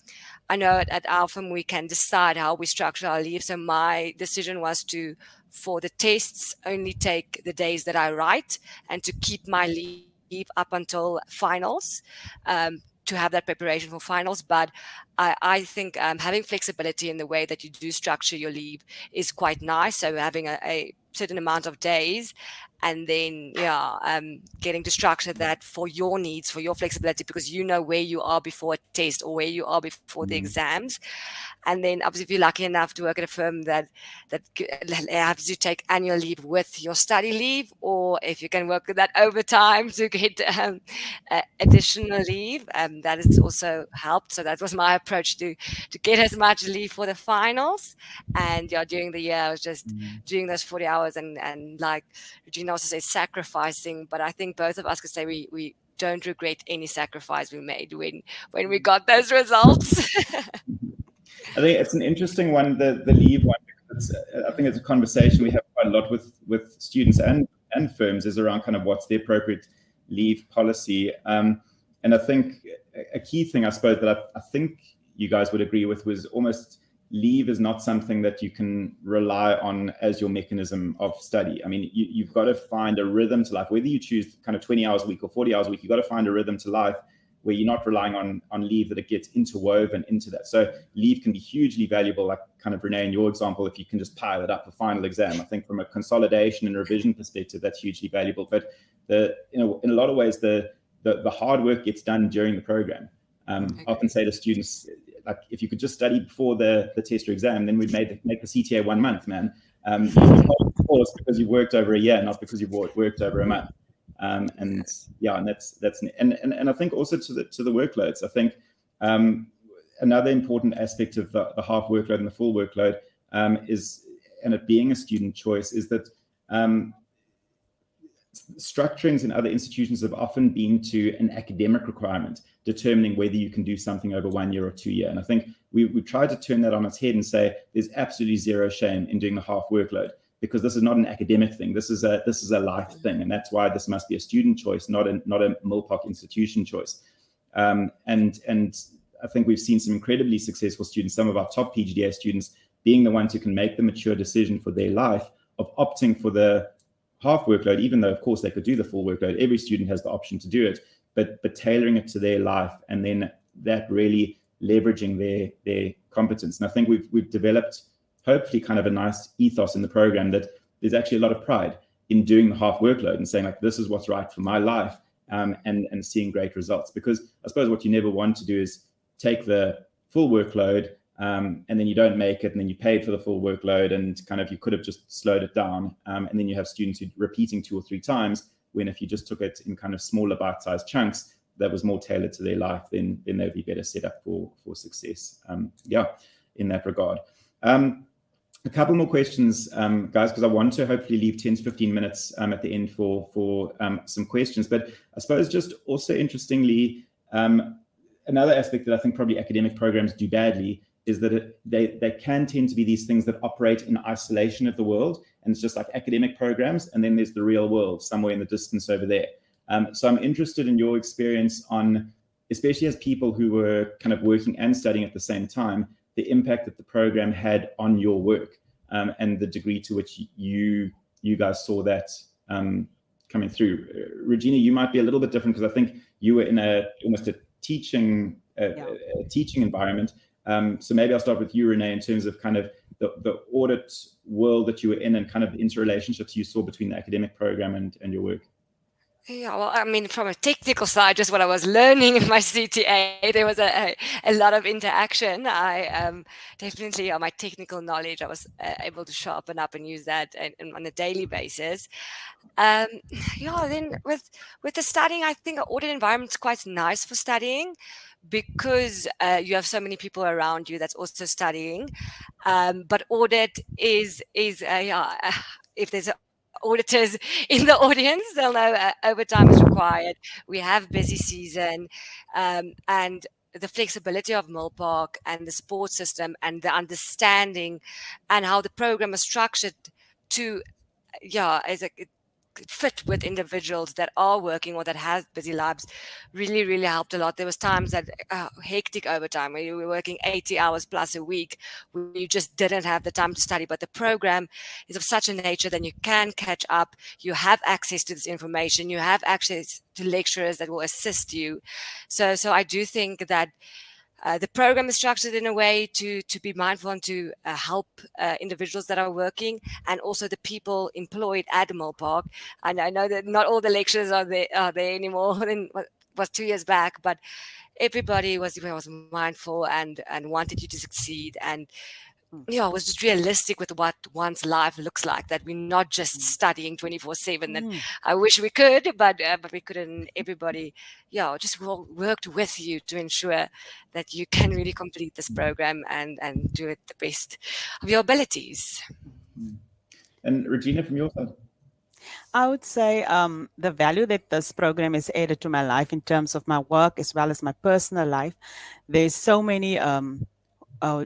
I know at, at our firm we can decide how we structure our leave. So my decision was to for the tests only take the days that I write and to keep my leave up until finals um, to have that preparation for finals. But I, I think um, having flexibility in the way that you do structure your leave is quite nice. So having a, a certain amount of days and then yeah um, getting to structure that for your needs for your flexibility because you know where you are before a test or where you are before the mm. exams and then obviously if you're lucky enough to work at a firm that that has you take annual leave with your study leave or if you can work with that overtime to get um, uh, additional leave um, that has also helped so that was my approach to to get as much leave for the finals and yeah during the year i was just mm. doing those 40 hours and and like Regina also say sacrificing but i think both of us could say we we don't regret any sacrifice we made when when we got those results *laughs*
I think it's an interesting one, the the leave one. Because I think it's a conversation we have quite a lot with with students and and firms is around kind of what's the appropriate leave policy. Um, and I think a key thing, I suppose, that I, I think you guys would agree with was almost leave is not something that you can rely on as your mechanism of study. I mean, you, have got to find a rhythm to life, whether you choose kind of 20 hours a week or 40 hours a week, you've got to find a rhythm to life where you're not relying on on leave that it gets interwoven into that. So leave can be hugely valuable, like kind of Renee in your example, if you can just pile it up for final exam. I think from a consolidation and revision perspective, that's hugely valuable. But the you know in a lot of ways the the, the hard work gets done during the program. Um, okay. I often say to students, like if you could just study before the the test or exam, then we'd make the, make the CTA one month, man. Um, because you've worked over a year, not because you've worked over a month. Um, and yeah, and that's that's and, and and I think also to the to the workloads. I think um, another important aspect of the, the, half workload and the full workload um, is, and it being a student choice, is that um, structurings in other institutions have often been to an academic requirement, determining whether you can do something over one year or two year. And I think we, we tried to turn that on its head and say there's absolutely zero shame in doing the half workload because this is not an academic thing. This is a this is a life thing, and that's why this must be a student choice, not a not a Milpark institution choice. Um, and and I think we've seen some incredibly successful students, some of our top PGDA students, being the ones who can make the mature decision for their life of opting for the half workload, even though of course they could do the full workload. Every student has the option to do it, but but tailoring it to their life and then that really leveraging their their competence. And I think we've we've developed hopefully kind of a nice ethos in the program that there's actually a lot of pride in doing the half workload and saying like this is what's right for my life um, and and seeing great results. Because I suppose what you never want to do is take the full workload um, and then you don't make it, and then you paid for the full workload, and kind of you could have just slowed it down, um, and then you have students repeating two or three times. When if you just took it in kind of smaller bite-sized chunks, that was more tailored to their life, then then they'd be better set up for for success. Um, yeah, in that regard. Um, a couple more questions, um, guys, because I want to hopefully leave 10 to 15 minutes um, at the end for for some questions. But I suppose just also interestingly, another aspect that I think probably academic programs do badly is that it, they, they can tend to be these things that operate in isolation of the world. And it's just like academic programs. And then there's the real world somewhere in the distance over there. Um, so I'm interested in your experience on, especially as people who were kind of working and studying at the same time, the impact that the program had on your work um, and the degree to which you you guys saw that um, coming through. Uh, Regina, you might be a little bit different because I think you were in a almost a teaching yeah. a teaching environment um, so maybe I'll start with you, Renee, in terms of kind of the, the audit world that you were in and kind of the interrelationships you saw between the academic program and, and your work.
Yeah, well, I mean, from a technical side, just what I was learning in my *laughs* CTA, there was a, a, lot of interaction. I um, definitely, on my technical knowledge, I was uh, able to sharpen up and use that on a daily basis. Um, yeah, then with with the studying, I think an audit environment is quite nice for studying because uh, you have so many people around you that's also studying. Um, but audit is is uh, if there's auditors *laughs* in the audience, they'll know uh, overtime is required. We have busy season, um, and the flexibility of Milpark and the support system and the understanding and how the program is structured to yeah, is a, fit with individuals that are working or that have busy lives really really helped a lot. There was times that uh, hectic overtime where you were working 80 hours plus a week where you just didn't have the time to study. But the program is of such a nature that you can catch up. You have access to this information. You have access to lecturers that will assist you. So so i do think that uh, the program is structured in a way to to be mindful and to uh, help uh, individuals that are working and also the people employed at Milpark. And I know that not all the lecturers are there are there anymore *laughs* than was two years back, but everybody was was mindful and and wanted you to succeed and Hmm. yeah, was just realistic with what one's life looks like. That we're not just hmm. studying twenty four seven. And mm. I wish we could, but uh, but we couldn't. Everybody, yeah, just worked with you to ensure that you can really complete this program and and do it the best of your abilities.
And Regina, from your side.
I would say um, the value that this program has added to my life in terms of my work as well as my personal life. There's so many um, uh,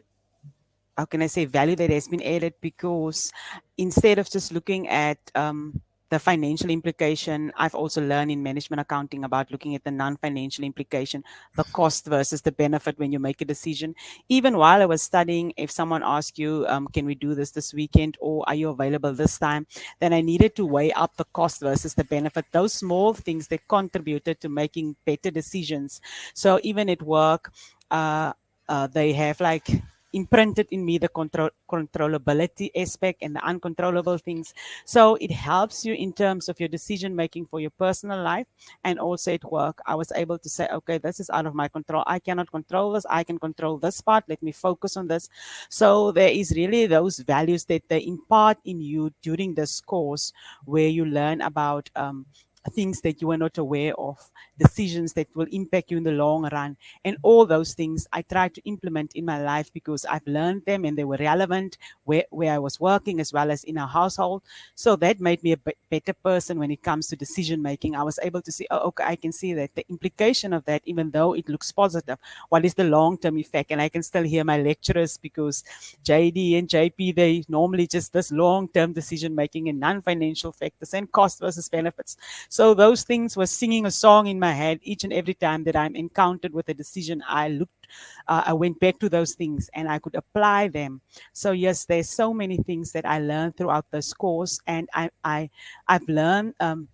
how can I say value that has been added because instead of just looking at um, the financial implication, I've also learned in management accounting about looking at the non-financial implication, the cost versus the benefit when you make a decision. Even while I was studying, if someone asked you, um, can we do this this weekend or are you available this time? Then I needed to weigh up the cost versus the benefit. Those small things that contributed to making better decisions. So even at work, uh, uh, they have like imprinted in me the control controllability aspect and the uncontrollable things. So it helps you in terms of your decision making for your personal life and also at work. I was able to say, okay, this is out of my control. I cannot control this. I can control this part. Let me focus on this. So there is really those values that they impart in you during this course where you learn about um, things that you are not aware of, decisions that will impact you in the long run. And all those things I try to implement in my life because I've learned them and they were relevant where, where I was working as well as in our household. So that made me a better person when it comes to decision making. I was able to see, oh, okay, I can see that the implication of that, even though it looks positive, what is the long term effect? And I can still hear my lecturers because JD and JP, they normally just this long term decision making and non financial factors and cost versus benefits. So those things were singing a song in my head each and every time that I'm encountered with a decision. I looked, uh, I went back to those things and I could apply them. So yes, there's so many things that I learned throughout this course, and I, I, I've learned. Um,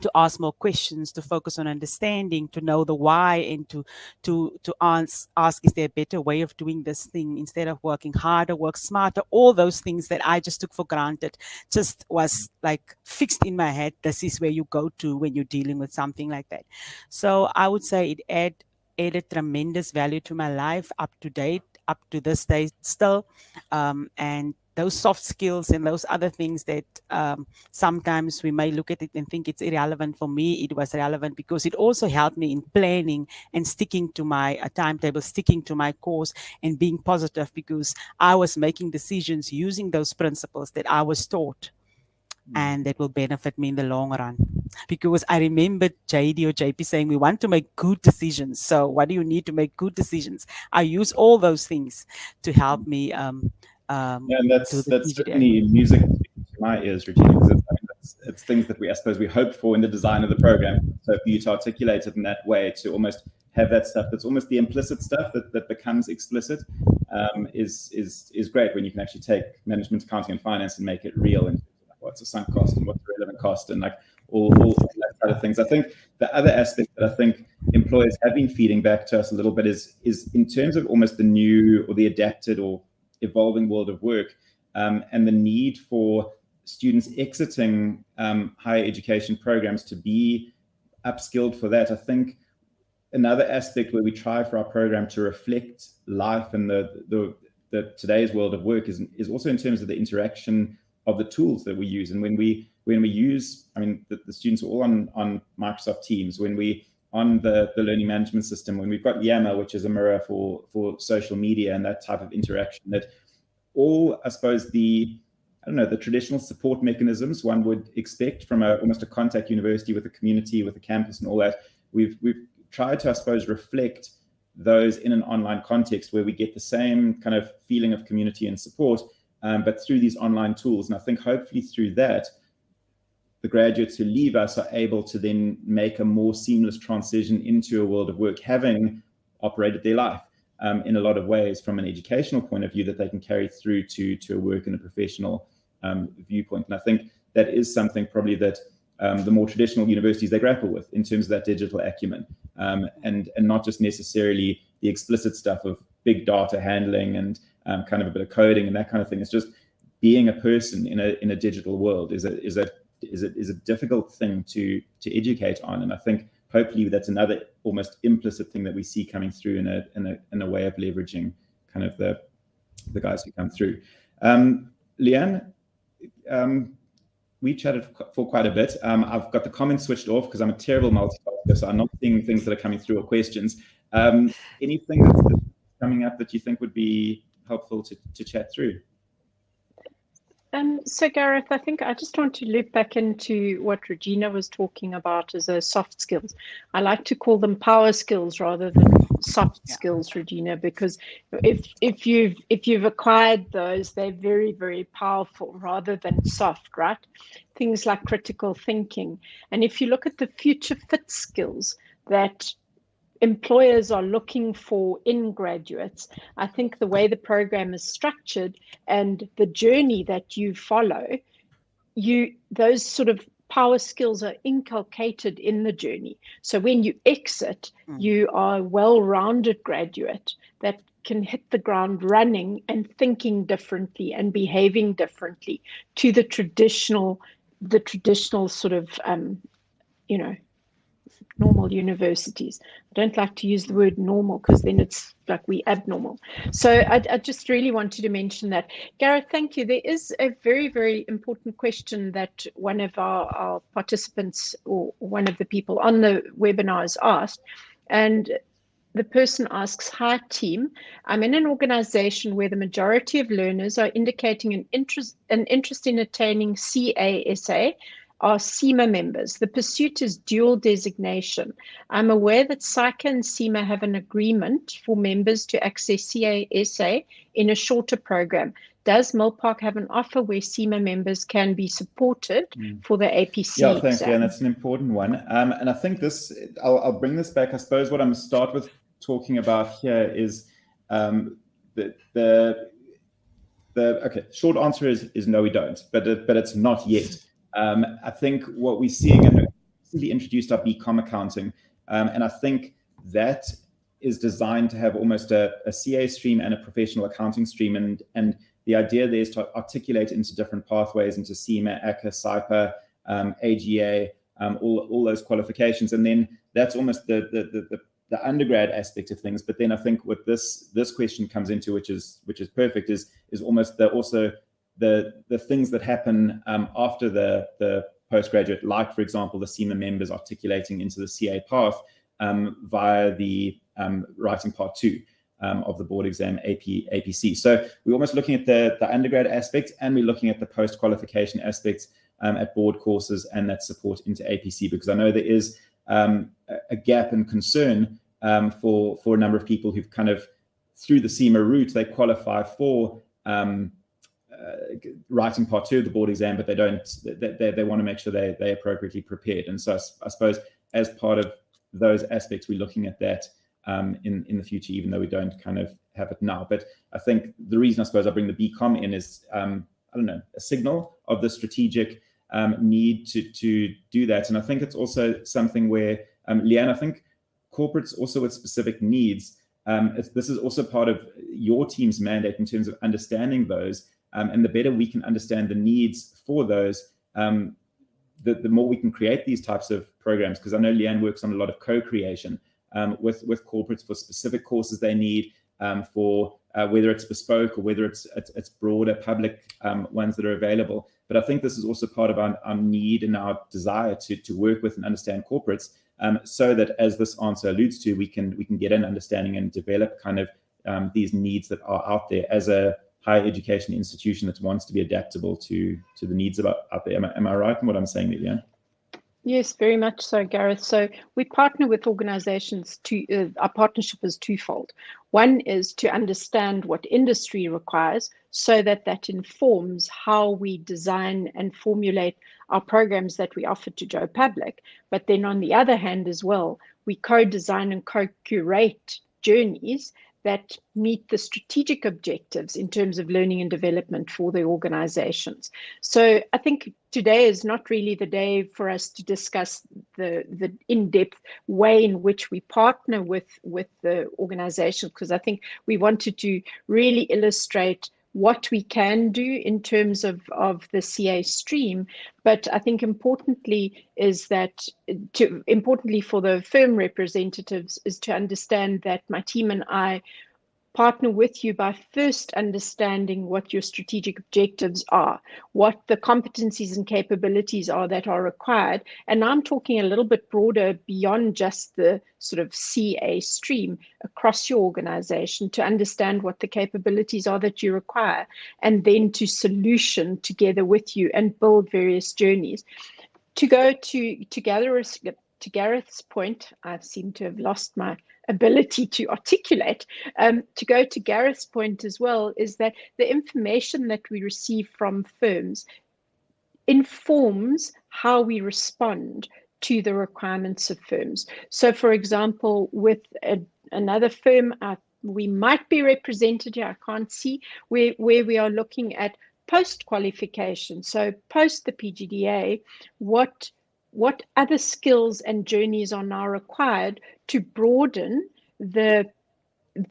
to ask more questions to focus on understanding to know the why and to to to ask ask is there a better way of doing this thing instead of working harder work smarter? All those things that i just took for granted just was like fixed in my head this is where you go to when you're dealing with something like that. So i would say it add added tremendous value to my life up to date up to this day still um, and those soft skills and those other things that um, sometimes we may look at it and think it's irrelevant for me it was relevant because it also helped me in planning and sticking to my uh, timetable sticking to my course and being positive because i was making decisions using those principles that i was taught hmm. and that will benefit me in the long run. Because I remember JD or JP saying we want to make good decisions. So what do you need to make good decisions? I use all those things to help me um, um,
yeah, and that's that's certainly music to my ears, Regina, because it's, I mean, it's, it's, things that we, I suppose, we hope for in the design of the program. So for you to articulate it in that way, to almost have that stuff that's almost the implicit stuff that, that becomes explicit, um, is is is great when you can actually take management, accounting, and finance and make it real and what's a sunk cost and what's the relevant cost and like all, all that kind of things. I think the other aspect that I think employers have been feeding back to us a little bit is is in terms of almost the new or the adapted or evolving world of work um, and the need for students exiting um, higher education programs to be upskilled for that. I think another aspect where we try for our program to reflect life and the, the, the today's world of work is, is also in terms of the interaction of the tools that we use. And when we when we use, I mean, the, the students are all on, on Microsoft Teams. When we on the, the learning management system when we've got Yammer, which is a mirror for for social media and that type of interaction, that all I suppose the I don't know the traditional support mechanisms one would expect from a almost a contact university with a community with a campus and all that. We've we've tried to I suppose reflect those in an online context where we get the same kind of feeling of community and support, um, but through these online tools. And I think hopefully through that the graduates who leave us are able to then make a more seamless transition into a world of work, having operated their life um, in a lot of ways from an educational point of view that they can carry through to to a work in a professional um, viewpoint. And I think that is something probably that um, the more traditional universities they grapple with in terms of that digital acumen, um, and and not just necessarily the explicit stuff of big data handling and um, kind of a bit of coding and that kind of thing. It's just being a person in a in a digital world is a is a is a, is a difficult thing to to educate on. And I think hopefully that's another almost implicit thing that we see coming through in a in a, in a way of leveraging kind of the the guys who come through. Um, Leanne, um, we chatted for quite a bit. Um, I've got the comments switched off because I'm a terrible multitasker, so I'm not seeing things that are coming through or questions. Um, anything that's coming up that you think would be helpful to, to chat through?
Um, so Gareth, I think I just want to loop back into what Regina was talking about as a soft skills. I like to call them power skills rather than soft yeah. skills, Regina, because if if you've if you've acquired those, they're very very powerful rather than soft, right? Things like critical thinking, and if you look at the future fit skills that employers are looking for in graduates. I think the way the program is structured and the journey that you follow, you those sort of power skills are inculcated in the journey. So when you exit, mm. you are a well-rounded graduate that can hit the ground running and thinking differently and behaving differently to the traditional the traditional sort of um, you know normal universities. I don't like to use the word normal because then it's like we abnormal. So I, I, just really wanted to mention that. Gareth, thank you. There is a very, very important question that one of our, our participants or one of the people on the webinar has asked. And the person asks, Hi team, I'm in an organization where the majority of learners are indicating an interest, an interest in attaining CA(SA) are CIMA members. The pursuit is dual designation. I'm aware that SAICA and CIMA have an agreement for members to access CA(SA) in a shorter program. Does Milpark have an offer where CIMA members can be supported mm. for the APC?
Yeah, thanks, Dan. That's an important one. Um, and I think this, I'll, I'll, bring this back. I suppose what I'm going to start with talking about here is um, the, the, the, okay, short answer is, is no, we don't, but, but it's not yet. Um, I think what we're seeing, and recently introduced our BCom accounting, um, and I think that is designed to have almost a, a, CA stream and a professional accounting stream, and and the idea there is to articulate into different pathways, into CIMA, ACCA, SAIPA, um, AGA, um, all all those qualifications, and then that's almost the the, the the the undergrad aspect of things. But then i think what this this question comes into which is which is perfect is is almost the also the the things that happen um, after the the postgraduate, like for example the CIMA members articulating into the CA path um, via the um, writing part two um, of the board exam AP APC. So we're almost looking at the the undergrad aspect, and we're looking at the post qualification aspects um, at board courses and that support into APC because I know there is a gap and concern for for a number of people who've kind of through the CIMA route they qualify for um, writing part two of the board exam, but they don't. They, they, they want to make sure they they appropriately prepared. And so I, I, suppose as part of those aspects, we're looking at that um, in in the future, even though we don't kind of have it now. But I think the reason I suppose I bring the BCom in is um, I don't know a signal of the strategic um, need to to do that. And I think it's also something where um, Leanne, I think corporates also with specific needs. Um, this is also part of your team's mandate in terms of understanding those um, and the better we can understand the needs for those, um, the, the more we can create these types of programs. Because I know Leanne works on a lot of co-creation um, with with corporates for specific courses they need, um, for uh, whether it's bespoke or whether it's it's, it's broader public um, ones that are available. But I think this is also part of our, our need and our desire to to work with and understand corporates, um, so that as this answer alludes to, we can we can get an understanding and develop kind of these needs that are out there as a higher education institution that wants to be adaptable to to the needs of out there. Am I, am I right in what I'm saying, Lilian?
Yes, very much so, Gareth. So we partner with organizations to, uh, our partnership is twofold. One is to understand what industry requires so that that informs how we design and formulate our programs that we offer to Joe Public. But then on the other hand as well, we co-design and co-curate journeys that meet the strategic objectives in terms of learning and development for the organizations. So I think today is not really the day for us to discuss the, the in-depth way in which we partner with, with the organizations, because I think we wanted to really illustrate what we can do in terms of, of the CA stream. But I think importantly is that to importantly for the firm representatives is to understand that my team and I partner with you by first understanding what your strategic objectives are, what the competencies and capabilities are that are required. And I'm talking a little bit broader beyond just the sort of CA stream across your organization to understand what the capabilities are that you require, and then to solution together with you and build various journeys. To go to, to, Gareth's, to Gareth's point, I seem to have lost my ability to articulate. Um, to go to Gareth's point as well, is that the information that we receive from firms informs how we respond to the requirements of firms. So, for example, with a, another firm, uh, we might be represented here, I can't see, where, where we are looking at post qualification. So, post the PGDA, what what other skills and journeys are now required to broaden the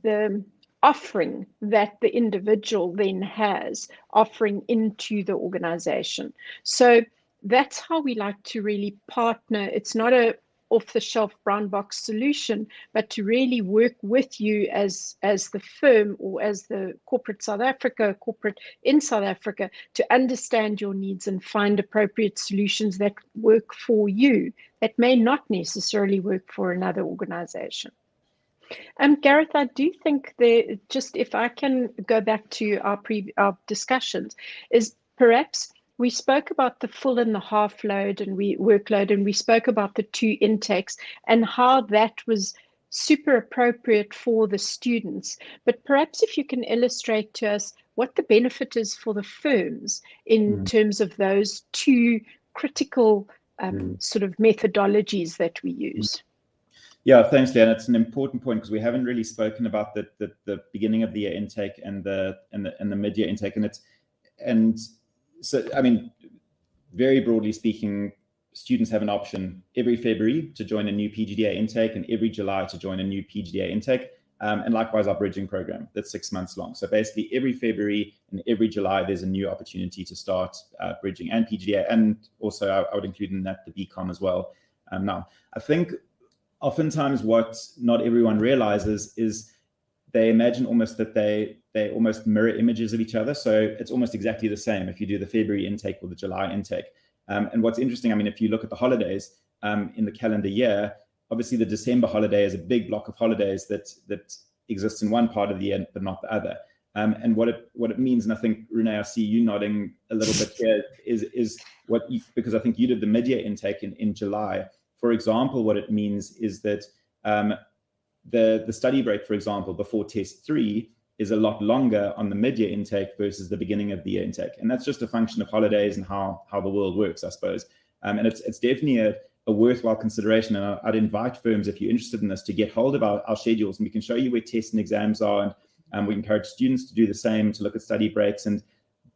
the offering that the individual then has offering into the organization? So that's how we like to really partner. It's not a off-the-shelf brown box solution, but to really work with you as as the firm or as the corporate South Africa, corporate in South Africa, to understand your needs and find appropriate solutions that work for you that may not necessarily work for another organization. Um, Gareth, I do think that just if I can go back to our pre our discussions, is perhaps we spoke about the full and the half load and we workload and we spoke about the two intakes and how that was super appropriate for the students but perhaps if you can illustrate to us what the benefit is for the firms in mm. terms of those two critical um, mm. sort of methodologies that we use
yeah, thanks, Dan. It's an important point because we haven't really spoken about the, the, the beginning of the year intake and the and the and the mid year intake, and it's and so I mean, very broadly speaking, students have an option every February to join a new PGDA intake and every July to join a new PGDA intake. Um, and likewise, our bridging program that's six months long. So basically, every February and every July, there's a new opportunity to start uh, bridging and PGDA, and also I, I, would include in that the BCom as well. Um, now, I think oftentimes what not everyone realizes is they imagine almost that they they almost mirror images of each other. So it's almost exactly the same if you do the February intake or the July intake. Um, and what's interesting, I mean, if you look at the holidays um, in the calendar year, obviously the December holiday is a big block of holidays that that exists in one part of the year but not the other. Um, and what it what it means, and I think Renee, I see you nodding a little bit here, is is what you, because I think you did the mid-year intake in, in July. For example, what it means is that um, the, the study break, for example, before test three is a lot longer on the mid-year intake versus the beginning of the year intake. And that's just a function of holidays and how, how the world works, I suppose. Um, and it's, it's definitely a, a worthwhile consideration. And I'd invite firms, if you're interested in this, to get hold of our, our schedules and we can show you where tests and exams are. And um, we encourage students to do the same, to look at study breaks. And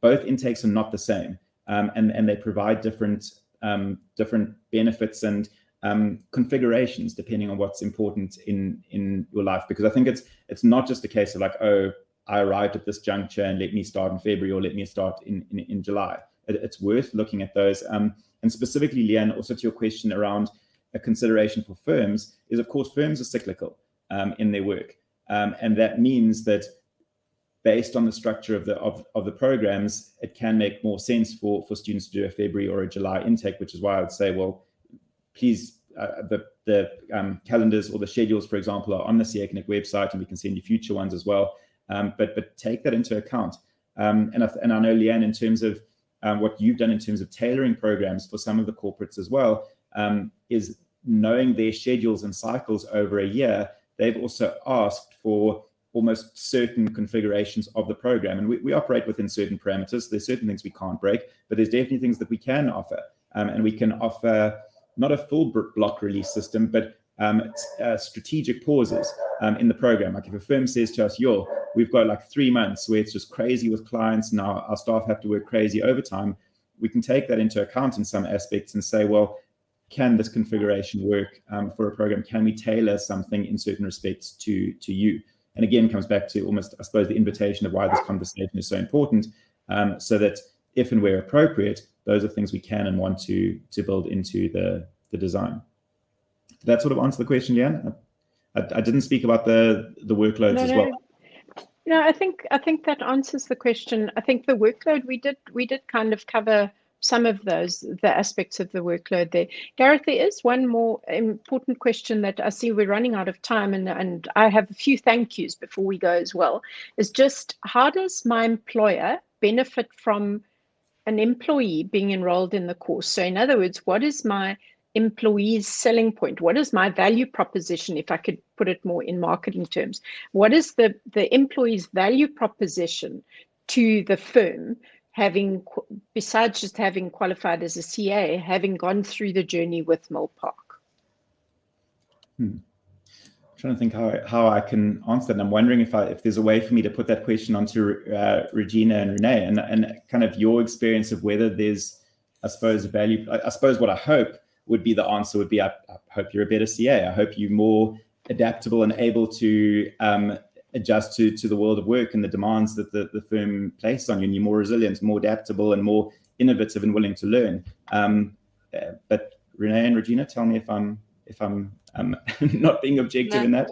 both intakes are not the same. Um, and, and they provide different, um, different benefits and um, configurations depending on what's important in in your life. Because I think it's it's not just a case of like, oh, I arrived at this juncture and let me start in February or let me start in in, in July. It, it's worth looking at those. Um, and specifically, Leanne, also to your question around a consideration for firms is, of course, firms are cyclical um, in their work, um, and that means that based on the structure of the of, of the programs, it can make more sense for for students to do a February or a July intake, which is why I would say, well, please uh, the the um, calendars or the schedules, for example, are on the CA website, and we can send you future ones as well. Um, but but take that into account. Um, and I, and I know Leanne, in terms of um, what you've done in terms of tailoring programs for some of the corporates as well, um, is knowing their schedules and cycles over a year. They've also asked for almost certain configurations of the program, and we, we operate within certain parameters. There's certain things we can't break, but there's definitely things that we can offer, um, and we can offer not a full block release system, but um, uh, strategic pauses um, in the program. Like if a firm says to us, yo, we've got like three months where it's just crazy with clients and our, our staff have to work crazy overtime, we can take that into account in some aspects and say, well, can this configuration work um, for a program? Can we tailor something in certain respects to, to you? And again, comes back to almost, I suppose, the invitation of why this conversation is so important, um, so that if and where appropriate, those are things we can and want to to build into the the design. Did that sort of answer the question, Jan? I, I didn't speak about the the workloads no, as well.
No, I think I think that answers the question. I think the workload we did we did kind of cover some of those the aspects of the workload there. Gareth, there is one more important question that I see we're running out of time, and and I have a few thank yous before we go as well. Is just how does my employer benefit from an employee being enrolled in the course. So, in other words, what is my employee's selling point? What is my value proposition, if I could put it more in marketing terms? What is the, the employee's value proposition to the firm, having, besides just having qualified as a CA, having gone through the journey with Milpark?
Hmm trying to think how I, how I can answer that. And I'm wondering if I, if there's a way for me to put that question onto uh, Regina and Renee, and and kind of your experience of whether there's, I suppose, value. I, I suppose what I hope would be the answer would be I, I, hope you're a better CA. I hope you're more adaptable and able to um, adjust to to the world of work and the demands that the, the firm places on you, and you're more resilient, more adaptable, and more innovative and willing to learn. Um, uh, but Renee and Regina, tell me if I'm if I'm um, *laughs* not being objective no. in that.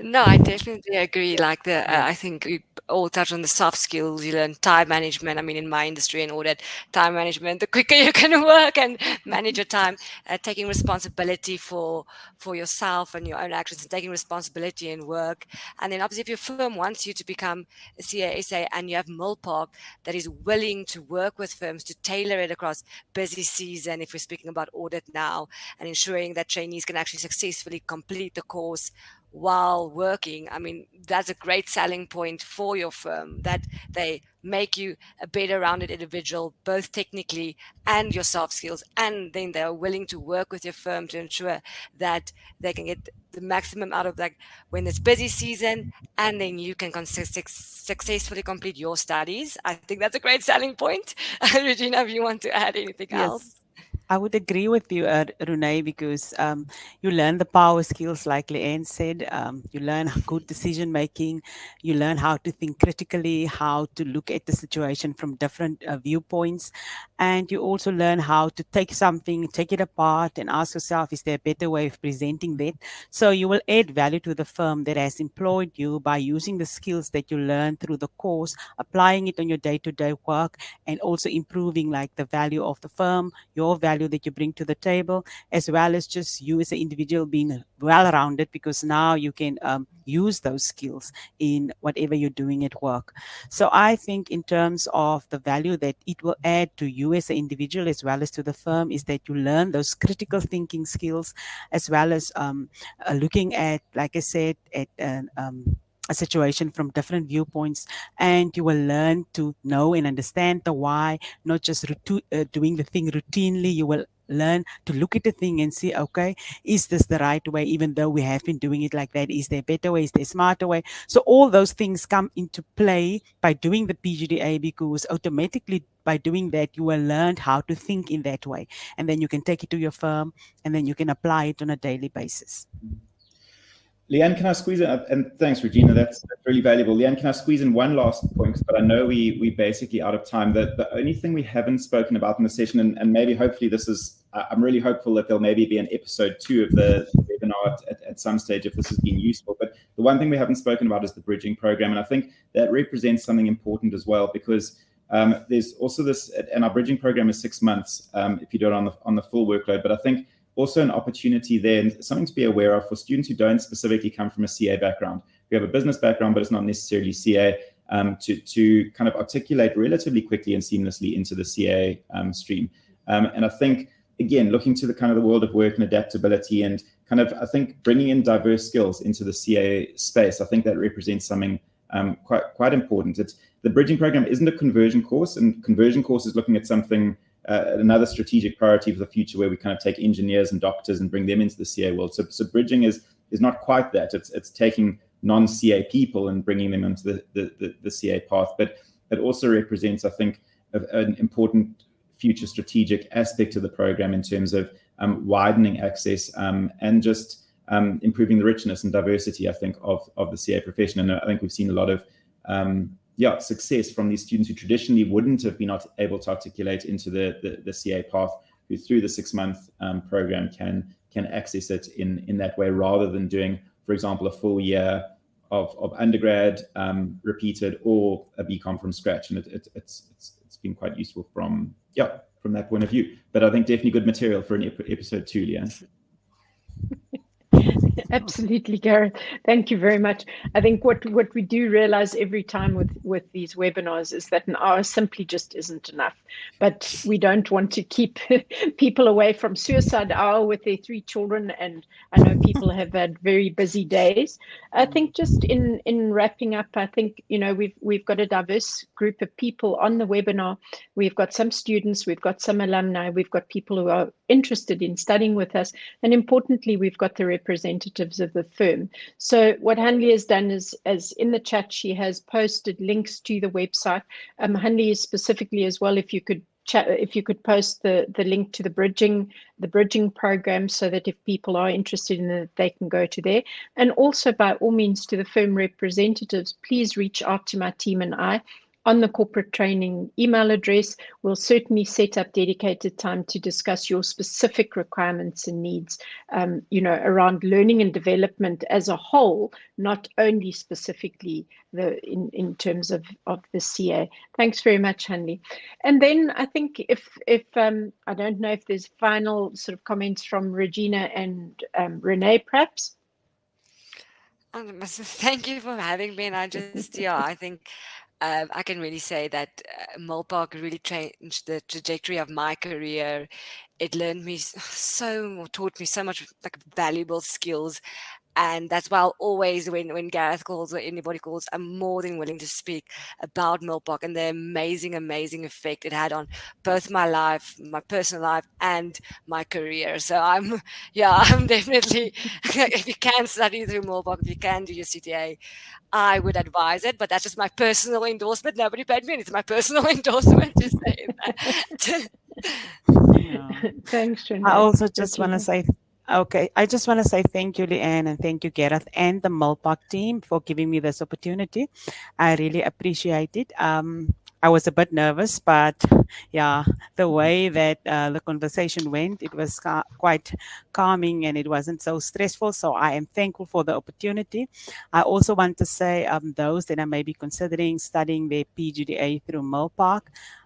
No, I definitely agree. Like the, uh, I think we all touch on the soft skills. You learn time management. I mean, in my industry and all that, time management. The quicker *laughs* you can work and manage your time, uh, taking responsibility for for yourself and your own actions, and taking responsibility in work. And then, obviously, if your firm wants you to become a CA(SA) and you have Milpark that is willing to work with firms to tailor it across busy season, if we're speaking about audit now, and ensuring that trainees can actually successfully complete the course while working i mean that's a great selling point for your firm that they make you a better rounded individual both technically and your soft skills and then they're willing to work with your firm to ensure that they can get the maximum out of like when it's busy season and then you can successfully complete your studies. I think that's a great selling point. *laughs* Regina if you want to add anything yes. else
I would agree with you, uh, Renee, because um, you learn the power skills, like Leanne said. Um, you learn *laughs* good decision making. You learn how to think critically, how to look at the situation from different uh, viewpoints. And you also learn how to take something, take it apart, and ask yourself, is there a better way of presenting that? So you will add value to the firm that has employed you by using the skills that you learn through the course, applying it on your day to day work, and also improving like the value of the firm, your value value that you bring to the table, as well as just you as an individual being well-rounded because now you can um, use those skills in whatever you're doing at work. So I think in terms of the value that it will add to you as an individual as well as to the firm is that you learn those critical thinking skills as well as um, uh, looking at, like I said, at an um, a situation from different viewpoints and you will learn to know and understand the why not just uh, doing the thing routinely. You will learn to look at the thing and see okay is this the right way even though we have been doing it like that? Is there a better way? Is there a smarter way? So all those things come into play by doing the PGDA because automatically by doing that you will learn how to think in that way. And then you can take it to your firm and then you can apply it on a daily basis
Leanne, can I squeeze in? And thanks, Regina. That's, that's really valuable. Leanne, can I squeeze in one last point? But I know we we basically out of time. The the only thing we haven't spoken about in the session, and, and maybe hopefully this is, I'm really hopeful that there'll maybe be an episode two of the webinar at, at some stage if this has been useful. But the one thing we haven't spoken about is the bridging program, and I think that represents something important as well because. Um, there's also this, and our bridging program is six months um, if you do it on the on the full workload. But I think also an opportunity there and something to be aware of for students who don't specifically come from a CA background. We have a business background, but it's not necessarily CA. Um, to to kind of articulate relatively quickly and seamlessly into the CA um, stream. Um, and I think again, looking to the kind of the world of work and adaptability, and kind of I think bringing in diverse skills into the CA space, I think that represents something um, quite quite important. It's the bridging program isn't a conversion course, and conversion course is looking at something uh, another strategic priority for the future where we kind of take engineers and doctors and bring them into the CA world. So, so bridging is is not quite that. It's it's taking non-CA people and bringing them into the, the, the, the CA path, but it also represents, I think, a, an important future strategic aspect of the program in terms of um, widening access um, and just um, improving the richness and diversity, I think, of, of the CA profession. And I think we've seen a lot of um, yeah, success from these students who traditionally wouldn't have been able to articulate into the, the, the CA path, who through the six month um, program can can access it in, in that way rather than doing, for example, a full year of, of undergrad um, repeated or a BCom from scratch. And it, it, it's, it's, it's been quite useful from, yeah, from that point of view. But I think definitely good material for an episode two, Leanne. *laughs* *laughs*
Absolutely, Gareth. Thank you very much. I think what, what we do realize every time with, with these webinars is that an hour simply just isn't enough. But we don't want to keep *laughs* people away from suicide hour with their three children. And I know people have had very busy days. I think just in, in wrapping up, I think, you know, we've, we've got a diverse group of people on the webinar. We've got some students, we've got some alumni, we've got people who are interested in studying with us. And importantly, we've got the representatives of the firm. So what Hanley has done is, as in the chat, she has posted links to the website. Um, Hanley is specifically as well, if you could chat, if you could post the, the link to the bridging, the bridging program so that if people are interested in it, they can go to there. And also by all means to the firm representatives, please reach out to my team and I on the corporate training email address. We'll certainly set up dedicated time to discuss your specific requirements and needs, um, you know, around learning and development as a whole, not only specifically the in, in terms of, of the CA. Thanks very much, Hanley. And then I think if if um, I don't know if there's final sort of comments from Regina and um, Renee, perhaps.
Um, *laughs* thank you for having me. And I just, yeah, I think um, I can really say that uh, Milpark really changed the trajectory of my career. It learned me *sighs* so, taught me so much like valuable skills and that's why I'll always when when Gareth calls or anybody calls, I'm more than willing to speak about Milpark and the amazing, amazing effect it had on both my life, my personal life, and my career. So I'm *laughs* yeah, *laughs* I'm definitely *laughs* if you can study through Milpark, if you can do your CTA, I would advise it. But that's just my personal endorsement. Nobody paid me. It's my personal endorsement to say that.
yeah. Thanks,
I also just want to say Okay, I just want to say thank you, Leanne, and thank you, Gareth, and the Milpark team for giving me this opportunity. I really appreciate it. Um, I was a bit nervous, but yeah, the way that uh, the conversation went, it was ca quite calming and it wasn't so stressful. So I am thankful for the opportunity. I also want to say um, those that are maybe considering studying their PGDA through Milpark,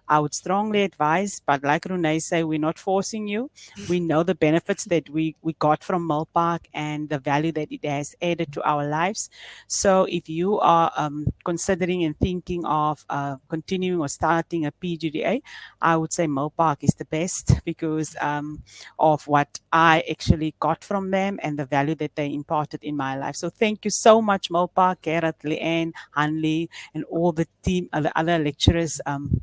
I would strongly advise, but like Renee say, we're not forcing you. We know the benefits that we, we got from Milpark and the value that it has added to our lives. So if you are um, considering and thinking of uh, continuing or starting a PGDA, I would say Milpark is the best because um, of what I actually got from them and the value that they imparted in my life. So thank you so much, Milpark, Gareth, Leanne, Hanley, and all the team, uh, the other lecturers um,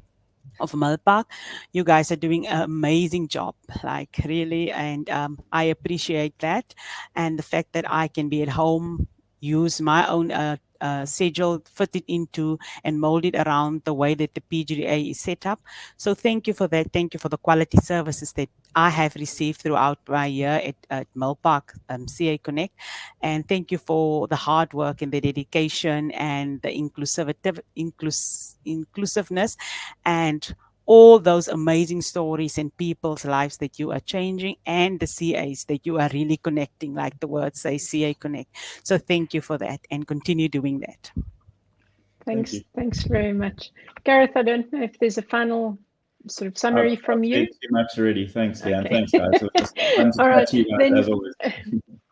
of Milpark. You guys are doing an amazing job, like really, and um, I appreciate that. And the fact that I can be at home, use my own uh, uh, schedule, fit it into and mold it around the way that the PGDA is set up. So thank you for that. Thank you for the quality services that I have received throughout my year at, at Milpark um, CA Connect. And thank you for the hard work and the dedication and the inclusivity, inclus inclusiveness and all those amazing stories and people's lives that you are changing and the CAs that you are really connecting, like the word say CA Connect. So thank you for that and continue doing that.
Thanks. Thank Thanks very much. Gareth, I don't know if there's a final sort of summary from you.
Too much already. Thanks, Dan. Okay. Thanks, guys. *laughs* All right. Then, as always. *laughs*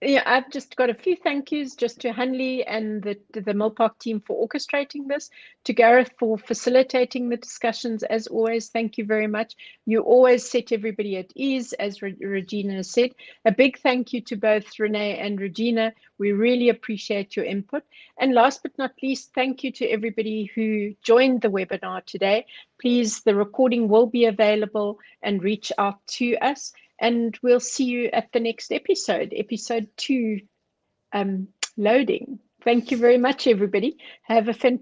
yeah, I've just got a few thank yous just to Hanley and the, the Milpark team for orchestrating this, to Gareth for facilitating the discussions. As always, thank you very much. You always set everybody at ease, as Re Regina said. A big thank you to both Renee and Regina. We really appreciate your input. And last but not least, thank you to everybody who joined the webinar today. Please, the recording will be available and reach out to us and we'll see you at the next episode, episode two um, loading. Thank you very much, everybody. Have a fantastic